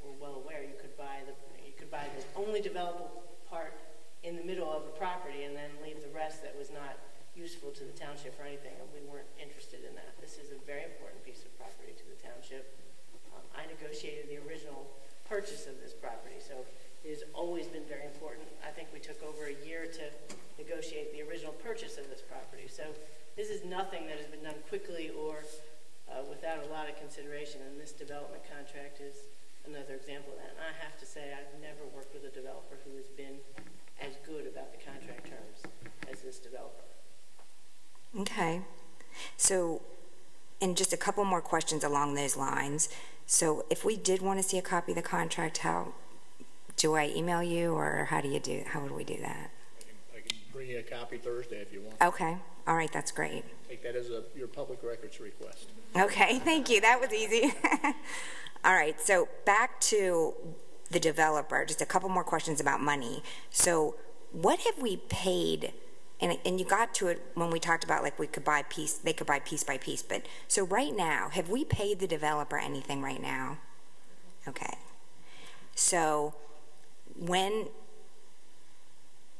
we're well aware you could buy the, you could buy the only developable part in the middle of a property and then leave the rest that was not useful to the township for anything, and we weren't interested in that. This is a very important piece of property to the township. Um, I negotiated the original purchase of this property, so it has always been very important. I think we took over a year to negotiate the original purchase of this property. So this is nothing that has been done quickly or uh, without a lot of consideration, and this development contract is another example of that. And I have to say, I've never worked with a developer who has been as good about the contract terms as this developer. okay. So, and just a couple more questions along those lines. So if we did want to see a copy of the contract, how, do I email you or how do you do, how would we do that? I can, I can bring you a copy Thursday if you want. Okay, all right, that's great. Take that as a, your public records request. Okay, thank you. That was easy. All right, so back to the developer, just a couple more questions about money. So what have we paid, and, and you got to it when we talked about like we could buy piece, they could buy piece by piece, but, so right now, have we paid the developer anything right now? Okay. So when,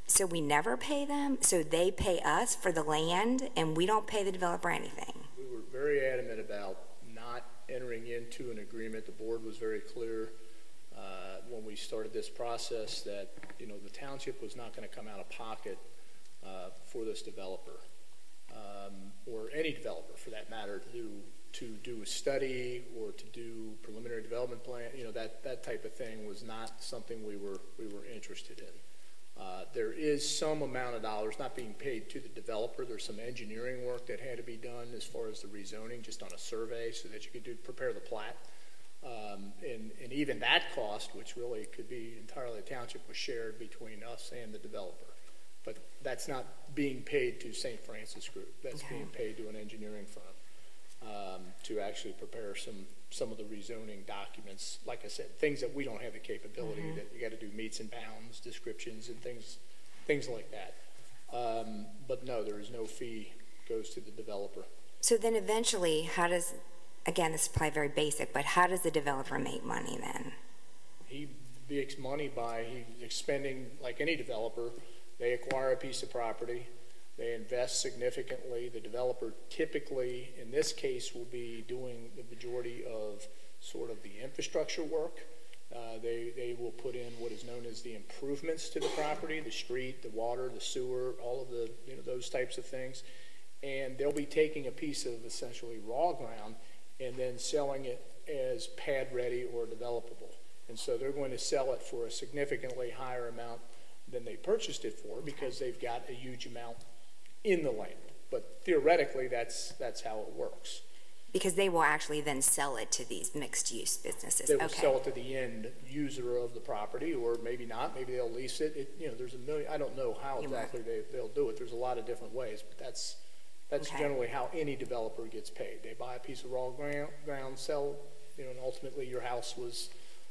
so we never pay them? So they pay us for the land and we don't pay the developer anything? We were very adamant about not entering into an agreement. The board was very clear uh, when we started this process that, you know, the township was not going to come out of pocket for this developer, um, or any developer for that matter, to, to do a study or to do preliminary development plan, you know, that, that type of thing was not something we were, we were interested in. Uh, There is some amount of dollars not being paid to the developer. There's some engineering work that had to be done as far as the rezoning, just on a survey, so that you could do, prepare the plat. Um, And, and even that cost, which really could be entirely township, was shared between us and the developer. But that's not being paid to St. Francis Group. That's Okay. being paid to an engineering firm um, to actually prepare some, some of the rezoning documents. Like I said, things that we don't have the capability, Mm-hmm. that you got to do metes and bounds, descriptions and things, things like that. Um, But no, there is no fee goes to the developer. So then eventually, how does, again, this is probably very basic, but how does the developer make money then? He makes money by, he's expending, like any developer, they acquire a piece of property, they invest significantly. The developer typically, in this case, will be doing the majority of sort of the infrastructure work. Uh, they, they will put in what is known as the improvements to the property, the street, the water, the sewer, all of the, you know, those types of things. And they'll be taking a piece of essentially raw ground and then selling it as pad ready or developable. And so they're going to sell it for a significantly higher amount than they purchased it for because they've got a huge amount in the land. But theoretically, that's, that's how it works. Because they will actually then sell it to these mixed-use businesses. They will Okay. sell it to the end user of the property, or maybe not, maybe they'll lease it. It, you know, there's a million, I don't know how exactly they, they'll do it. There's a lot of different ways, but that's, that's Okay. generally how any developer gets paid. They buy a piece of raw ground, ground, sell, you know, and ultimately your house was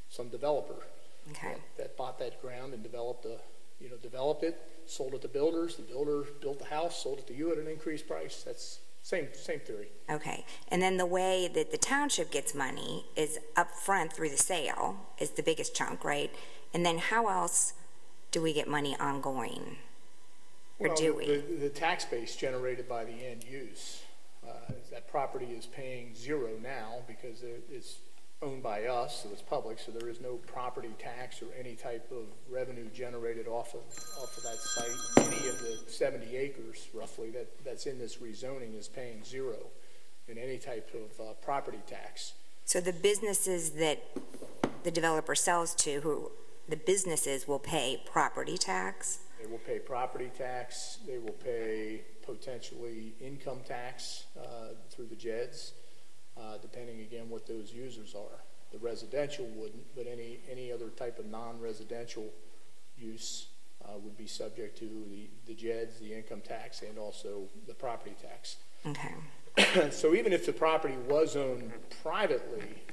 some developer Okay. that, that bought that ground and developed a, you know, developed it, sold it to builders. The builder built the house, sold it to you at an increased price. That's same, same theory. Okay. And then the way that the township gets money is upfront through the sale is the biggest chunk, right? And then how else do we get money ongoing? Or Well, do the- we? The, the tax base generated by the end use, uh, that property is paying zero now because it- it's owned by us, so it's public, so there is no property tax or any type of revenue generated off of, off of that site. Any of the seventy acres roughly that, that's in this rezoning is paying zero in any type of, uh, property tax. So the businesses that the developer sells to, who, the businesses will pay property tax? They will pay property tax, they will pay potentially income tax uh, through the JEDDs, uh, depending again what those users are. The residential wouldn't, but any, any other type of non-residential use uh, would be subject to the, the JEDDs, the income tax, and also the property tax. Okay. So even if the property was owned privately,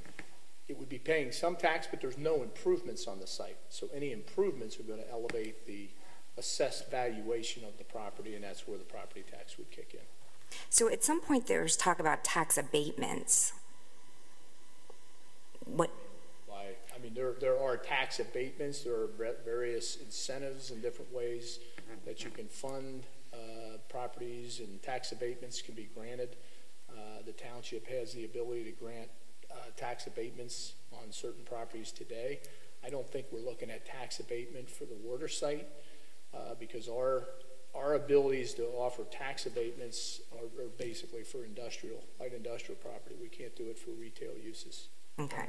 it would be paying some tax, but there's no improvements on the site. So any improvements are going to elevate the assessed valuation of the property, and that's where the property tax would kick in. So at some point, there's talk about tax abatements. What, I mean, there, there are tax abatements, there are various incentives and different ways that you can fund uh, properties, and tax abatements can be granted. Uh, The township has the ability to grant uh, tax abatements on certain properties today. I don't think we're looking at tax abatement for the Warder site, uh, because our, our abilities to offer tax abatements are are basically for industrial, light industrial property. We can't do it for retail uses. okay.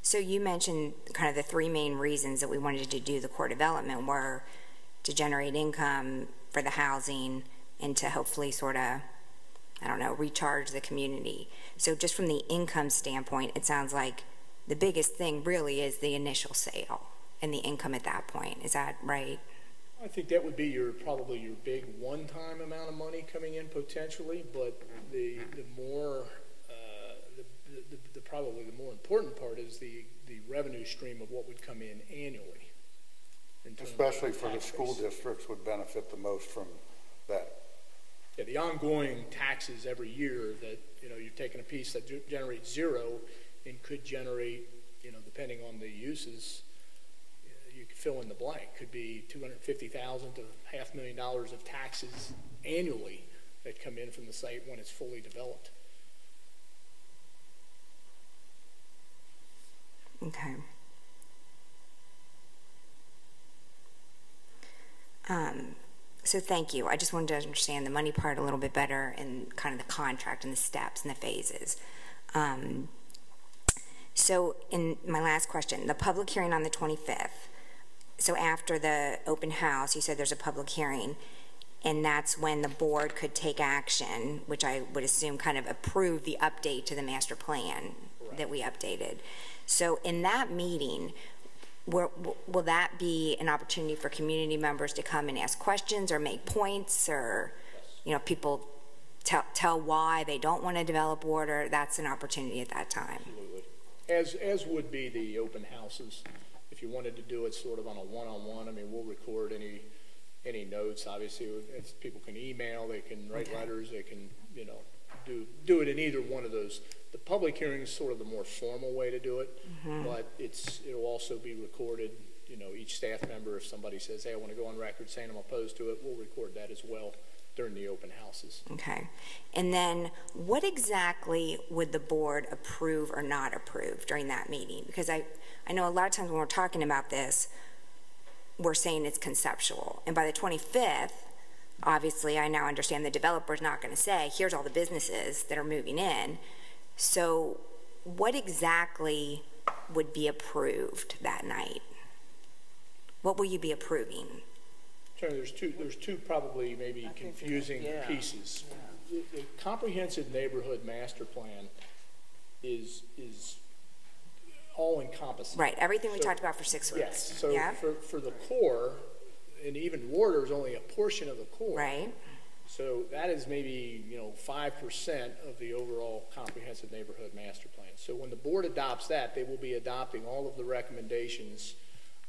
So you mentioned kind of the three main reasons that we wanted to do the core development were to generate income for the housing and to hopefully sort of, I don't know, recharge the community. So just from the income standpoint, it sounds like the biggest thing really is the initial sale and the income at that point. Is that right? I think that would be your, probably your big one-time amount of money coming in potentially, but the, the more, uh, the, the, the, probably the more important part is the, the revenue stream of what would come in annually. in Especially for the school base. districts would benefit the most from that. Yeah, the ongoing taxes every year that, you know, you're taking a piece that generates zero and could generate, you know, depending on the uses, you could fill in the blank, could be two hundred and fifty thousand to half million dollars of taxes annually that come in from the site when it's fully developed. Okay. Um, so thank you. I just wanted to understand the money part a little bit better and kind of the contract and the steps and the phases. Um, so in my last question, the public hearing on the 25th, so after the open house, you said there's a public hearing, and that's when the board could take action, which I would assume kind of approve the update to the master plan that we updated. So in that meeting, will, will that be an opportunity for community members to come and ask questions or make points or, you know, people tell, tell why they don't want to develop Warder? That's an opportunity at that time. Absolutely. As, as would be the open houses. If you wanted to do it sort of on a one-on-one, I mean, we'll record any, any notes. Obviously, it's, people can email, they can write Okay. letters, they can, you know, do, do it in either one of those. The public hearing is sort of the more formal way to do it, mm-hmm. but it's, it'll also be recorded. You know, each staff member, if somebody says, hey, I want to go on record saying I'm opposed to it, we'll record that as well during the open houses. Okay. And then what exactly would the board approve or not approve during that meeting? Because I, I know a lot of times when we're talking about this, we're saying it's conceptual. And by the 25th, obviously, I now understand the developer's not going to say, here's all the businesses that are moving in. So what exactly would be approved that night? What will you be approving? Terry, there's two, there's two probably maybe confusing yeah. pieces. The, the comprehensive neighborhood master plan is, is all encompassing. Right, everything we So- talked about for six weeks. Yes, so Yeah? for, for the core, and even Warder is only a portion of the core. Right, So that is maybe, you know, five percent of the overall comprehensive neighborhood master plan. So when the board adopts that, they will be adopting all of the recommendations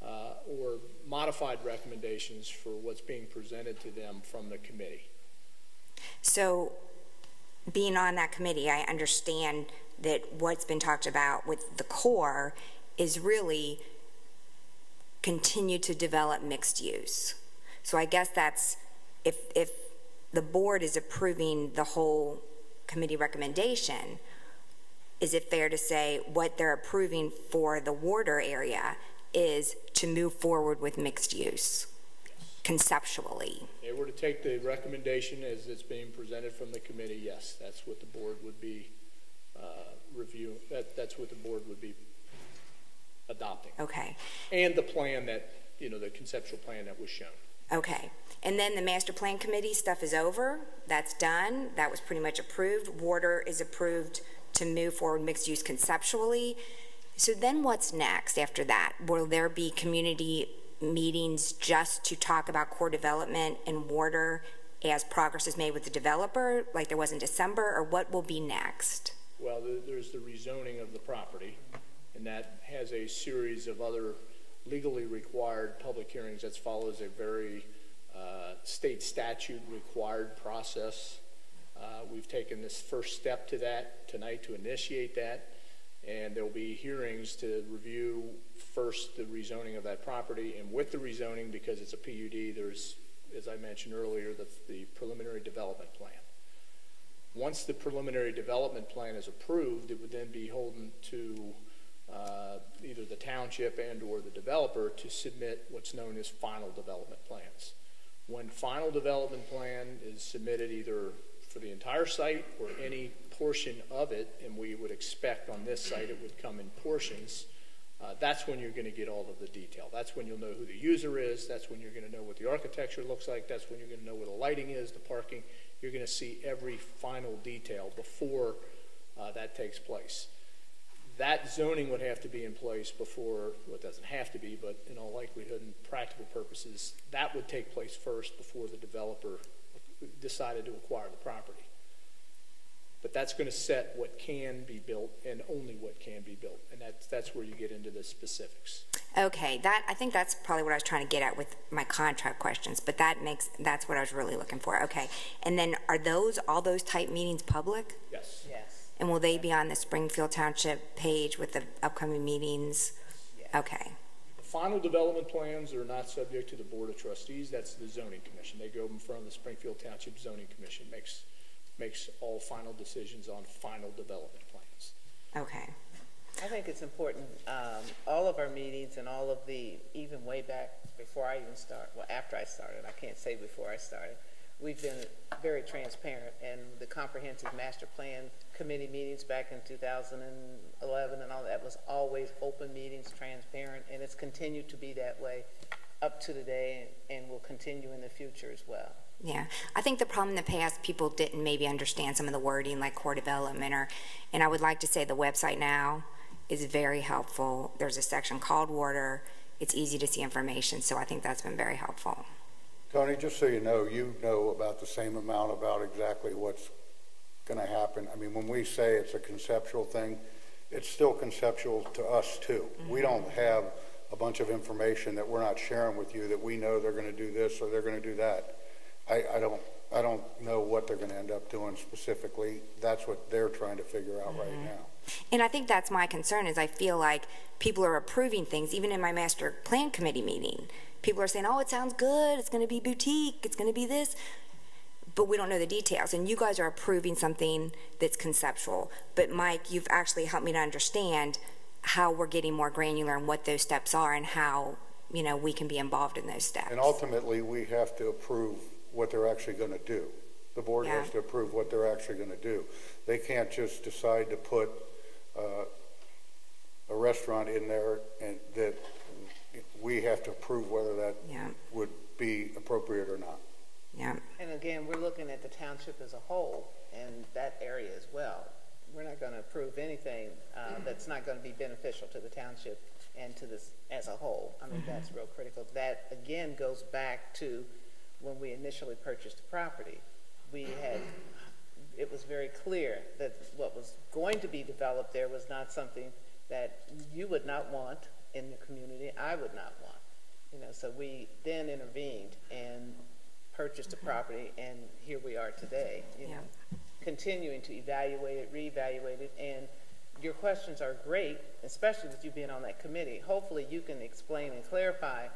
uh, or modified recommendations for what's being presented to them from the committee. So, being on that committee, I understand that what's been talked about with the core is really continue to develop mixed use. So I guess that's, if, if the board is approving the whole committee recommendation, is it fair to say what they're approving for the Warder area is to move forward with mixed use conceptually? They were to take the recommendation as it's being presented from the committee, yes, that's what the board would be uh, review, that, that's what the board would be adopting. Okay. And the plan that, you know, the conceptual plan that was shown. Okay. And then the master plan committee stuff is over. That's done. That was pretty much approved. Warder is approved to move forward mixed use conceptually. So then what's next after that? Will there be community meetings just to talk about core development and Warder as progress is made with the developer, like there was in December, or what will be next? Well, there's the rezoning of the property, and that has a series of other legally required public hearings that follows a very uh, state statute required process. Uh, We've taken this first step to that tonight to initiate that, and there'll be hearings to review first the rezoning of that property, and with the rezoning, because it's a PUD, there's, as I mentioned earlier, the the preliminary development plan. Once the preliminary development plan is approved, it would then be holden to uh, either the township and/or the developer to submit what's known as final development plans. When final development plan is submitted either for the entire site or any portion of it, and we would expect on this site it would come in portions, uh, that's when you're going to get all of the detail. That's when you'll know who the user is. That's when you're going to know what the architecture looks like. That's when you're going to know where the lighting is, the parking. You're going to see every final detail before uh, that takes place. That zoning would have to be in place before, well, it doesn't have to be, but in all likelihood and practical purposes, that would take place first before the developer decided to acquire the property. But that's going to set what can be built and only what can be built, and that's, that's where you get into the specifics. Okay, that, I think that's probably what I was trying to get at with my contract questions, but that makes, that's what I was really looking for. Okay. And then are those, all those type meetings public? Yes. Yes. And will they be on the Springfield Township page with the upcoming meetings? yes. Okay, final development plans are not subject to the Board of Trustees, that's the zoning commission. They go in front of the Springfield Township Zoning Commission, makes, makes all final decisions on final development plans. okay. I think it's important, um, all of our meetings and all of the, even way back before I even start, well, after I started, I can't say before I started, we've been very transparent, and the comprehensive master plan committee meetings back in 2011 and all that was always open meetings, transparent, and it's continued to be that way up to today and, and will continue in the future as well. Yeah, I think the problem in the past, people didn't maybe understand some of the wording like core development or, and I would like to say the website now is very helpful. There's a section called Warder it's easy to see information. So I think that's been very helpful. Tony, just so you know, you know about the same amount about exactly what's going to happen. I mean, when we say it's a conceptual thing, it's still conceptual to us too. We mm-hmm. don't have a bunch of information that we're not sharing with you that we know they're going to do this or they're going to do that. I, I don't, I don't know what they're going to end up doing specifically. That's what they're trying to figure out right mm-hmm. now. And I think that's my concern is I feel like people are approving things, even in my master plan committee meeting. People are saying, oh, it sounds good. It's going to be boutique. It's going to be this. But we don't know the details. And you guys are approving something that's conceptual. But Mike, you've actually helped me to understand how we're getting more granular and what those steps are and how, you know, we can be involved in those steps. And ultimately, we have to approve what they're actually going to do. The board Yeah. has to approve what they're actually going to do. They can't just decide to put uh, a restaurant in there and that we have to approve whether that Yeah. would be appropriate or not. Yeah. And again, we're looking at the township as a whole and that area as well. We're not going to approve anything uh, that's not going to be beneficial to the township and to this as a whole. I mean, that's real critical. That, again, goes back to when we initially purchased the property. We had, it was very clear that what was going to be developed there was not something that you would not want in the community, I would not want. You know, so we then intervened and purchased the mm-hmm. property, and here we are today, you know, continuing to evaluate it, reevaluate it, and your questions are great, especially with you being on that committee. Hopefully, you can explain and clarify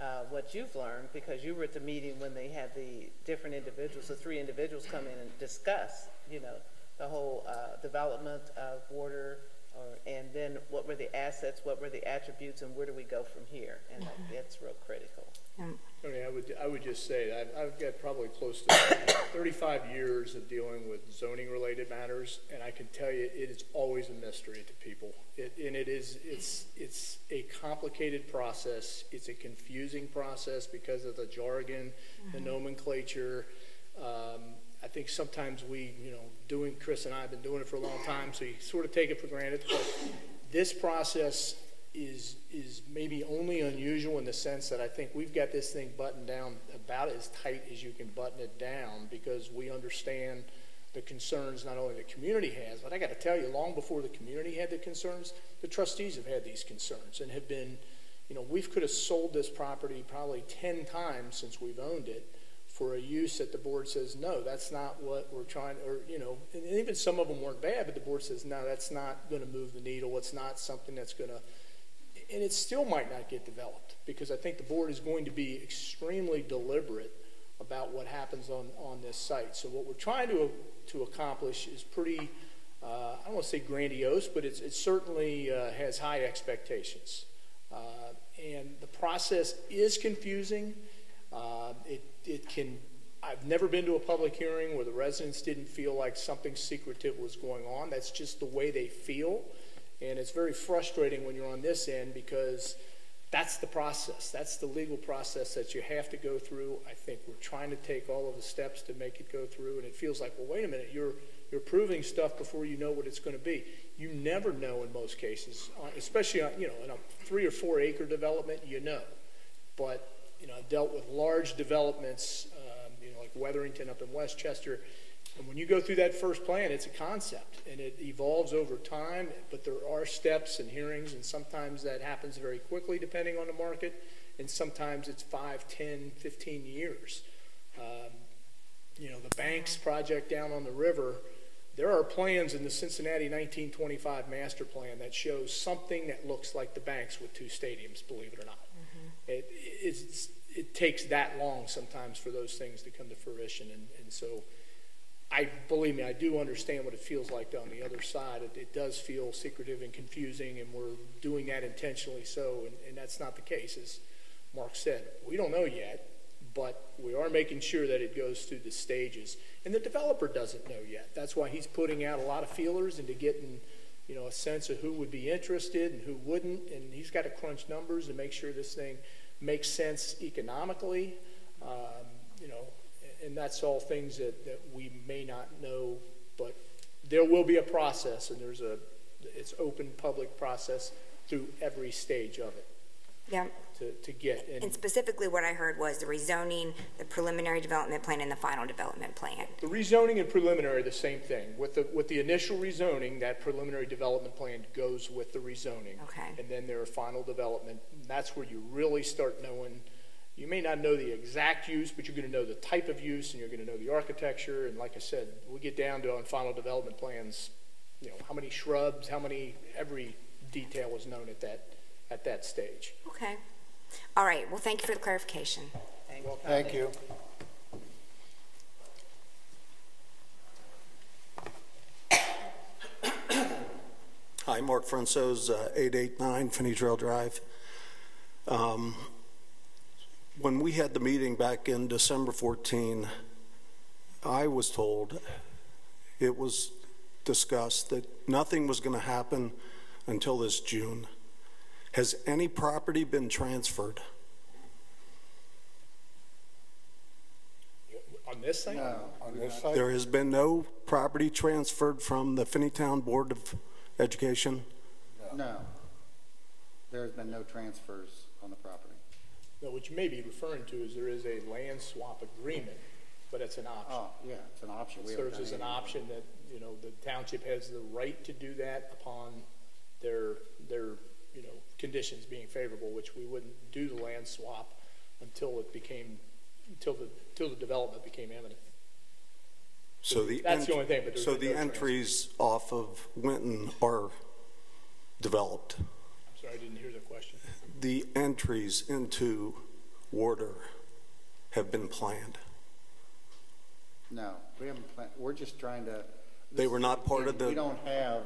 uh, what you've learned because you were at the meeting when they had the different individuals, the three individuals come in and discuss, you know, the whole uh, development of Warder, or, and then what were the assets, what were the attributes, and where do we go from here? And that- that's real critical. I would, just say that I've got probably close to 35 years of dealing with zoning-related matters, and I can tell you, it is always a mystery to people. It, and it is, it's, it's a complicated process. It's a confusing process because of the jargon, the nomenclature. Um, I think sometimes we, you know, doing, Chris and I have been doing it for a long time, so you sort of take it for granted. But this process is is maybe only unusual in the sense that I think we've got this thing buttoned down about as tight as you can button it down because we understand the concerns not only the community has, but I got to tell you, long before the community had the concerns, the trustees have had these concerns and have been, you know, we could have sold this property probably 10 times since we've owned it for a use that the board says, no, that's not what we're trying, or, you know, and even some of them weren't bad, but the board says, no, that's not going to move the needle. It's not something that's going to, and it still might not get developed because I think the board is going to be extremely deliberate about what happens on, on this site. So what we're trying to, to accomplish is pretty, uh, I don't want to say grandiose, but it's, it certainly uh, has high expectations. Uh, and the process is confusing. Uh, it, it can, I've never been to a public hearing where the residents didn't feel like something secretive was going on. That's just the way they feel. And it's very frustrating when you're on this end because that's the process. That's the legal process that you have to go through. I think we're trying to take all of the steps to make it go through, and it feels like, well, wait a minute, you're you're proving stuff before you know what it's going to be. You never know in most cases, uh, especially on, you know in a three or four acre development, you know. But you know, I've dealt with large developments, um, you know, like Wetherington up in West Chester. And when you go through that first plan, it's a concept and it evolves over time, but there are steps and hearings, and sometimes that happens very quickly depending on the market, and sometimes it's 5, 10, 15 years. Um, you know, the Banks project down on the river, there are plans in the Cincinnati 1925 master plan that shows something that looks like the Banks with two stadiums, believe it or not. It, it's, it takes that long sometimes for those things to come to fruition, and, and so I believe me, I do understand what it feels like on the other side. It, it does feel secretive and confusing, and we're doing that intentionally so, and, and that's not the case, as Mark said. We don't know yet, but we are making sure that it goes through the stages. And the developer doesn't know yet. That's why he's putting out a lot of feelers into getting, you know, a sense of who would be interested and who wouldn't. And he's got to crunch numbers and make sure this thing makes sense economically. Um, you know, and that's all things that, that we may not know, but there will be a process, and there's a it's open public process through every stage of it. Yeah. to, to get. And And specifically, what I heard was the rezoning, the preliminary development plan, and the final development plan. the rezoning and preliminary are the same thing. With the, with the initial rezoning, that preliminary development plan goes with the rezoning. Okay. And then there are final development. That's where you really start knowing, you may not know the exact use, but you're going to know the type of use and you're going to know the architecture. And like I said, we get down to on final development plans, you know, how many shrubs, how many, every detail is known at that, at that stage. Okay. All right, well, thank you for the clarification. Thank you. Hi, Mark Franco's, uh, 889 Finney Trail Drive. Um, When we had the meeting back in December 14, I was told, it was discussed that nothing was going to happen until this June. Has any property been transferred? On this thing? No, on this side? There has been no property transferred from the Finneytown Board of Education? No. There's been no transfers on the property. No, what you may be referring to is there is a land swap agreement, but it's an option. Oh, yeah, it's an option. It haven't serves done as an anything. option that, you know, the township has the right to do that upon their, their, you know, conditions being favorable, which we wouldn't do the land swap until it became, until the, until the development became imminent. So the That's the ent- only thing, but there's So been the transfer. entries off of Winton are developed? I'm sorry, I didn't hear the question. The entries into Warder have been planned? No, we haven't planned, we're just trying to. They were not part of the- We don't have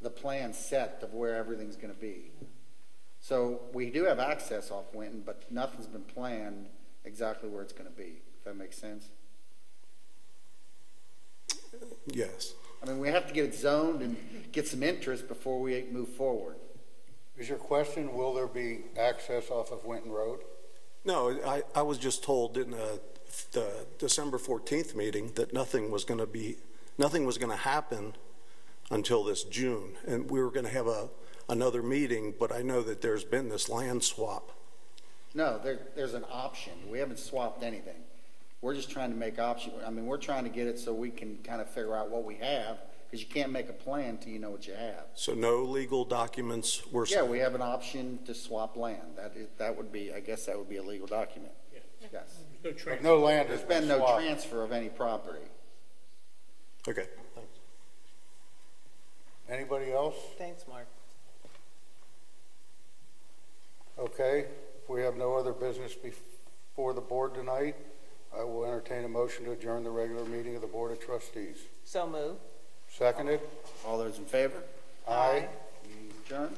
the plan set of where everything's gonna be. So we do have access off Winton, but nothing's been planned exactly where it's gonna be, if that makes sense. Yes. I mean, we have to get it zoned and get some interest before we move forward. Is your question, will there be access off of Winton Road? No, I, I was just told in uh, the December 14th meeting that nothing was going to be, nothing was going to happen until this June. And we were going to have a, another meeting, but I know that there's been this land swap. No, there, there's an option. We haven't swapped anything. We're just trying to make option, I mean, we're trying to get it so we can kind of figure out what we have, because you can't make a plan till you know what you have. So no legal documents were. Yeah, we have an option to swap land. That is, that would be, I guess that would be a legal document. Yes. No transfer. no land There's has been been no swapped. transfer of any property. Okay, thanks. Anybody else? Thanks, Mark. Okay, if we have no other business before the board tonight, I will entertain a motion to adjourn the regular meeting of the Board of Trustees. So move. Seconded? All those in favor? Aye. Adjourn?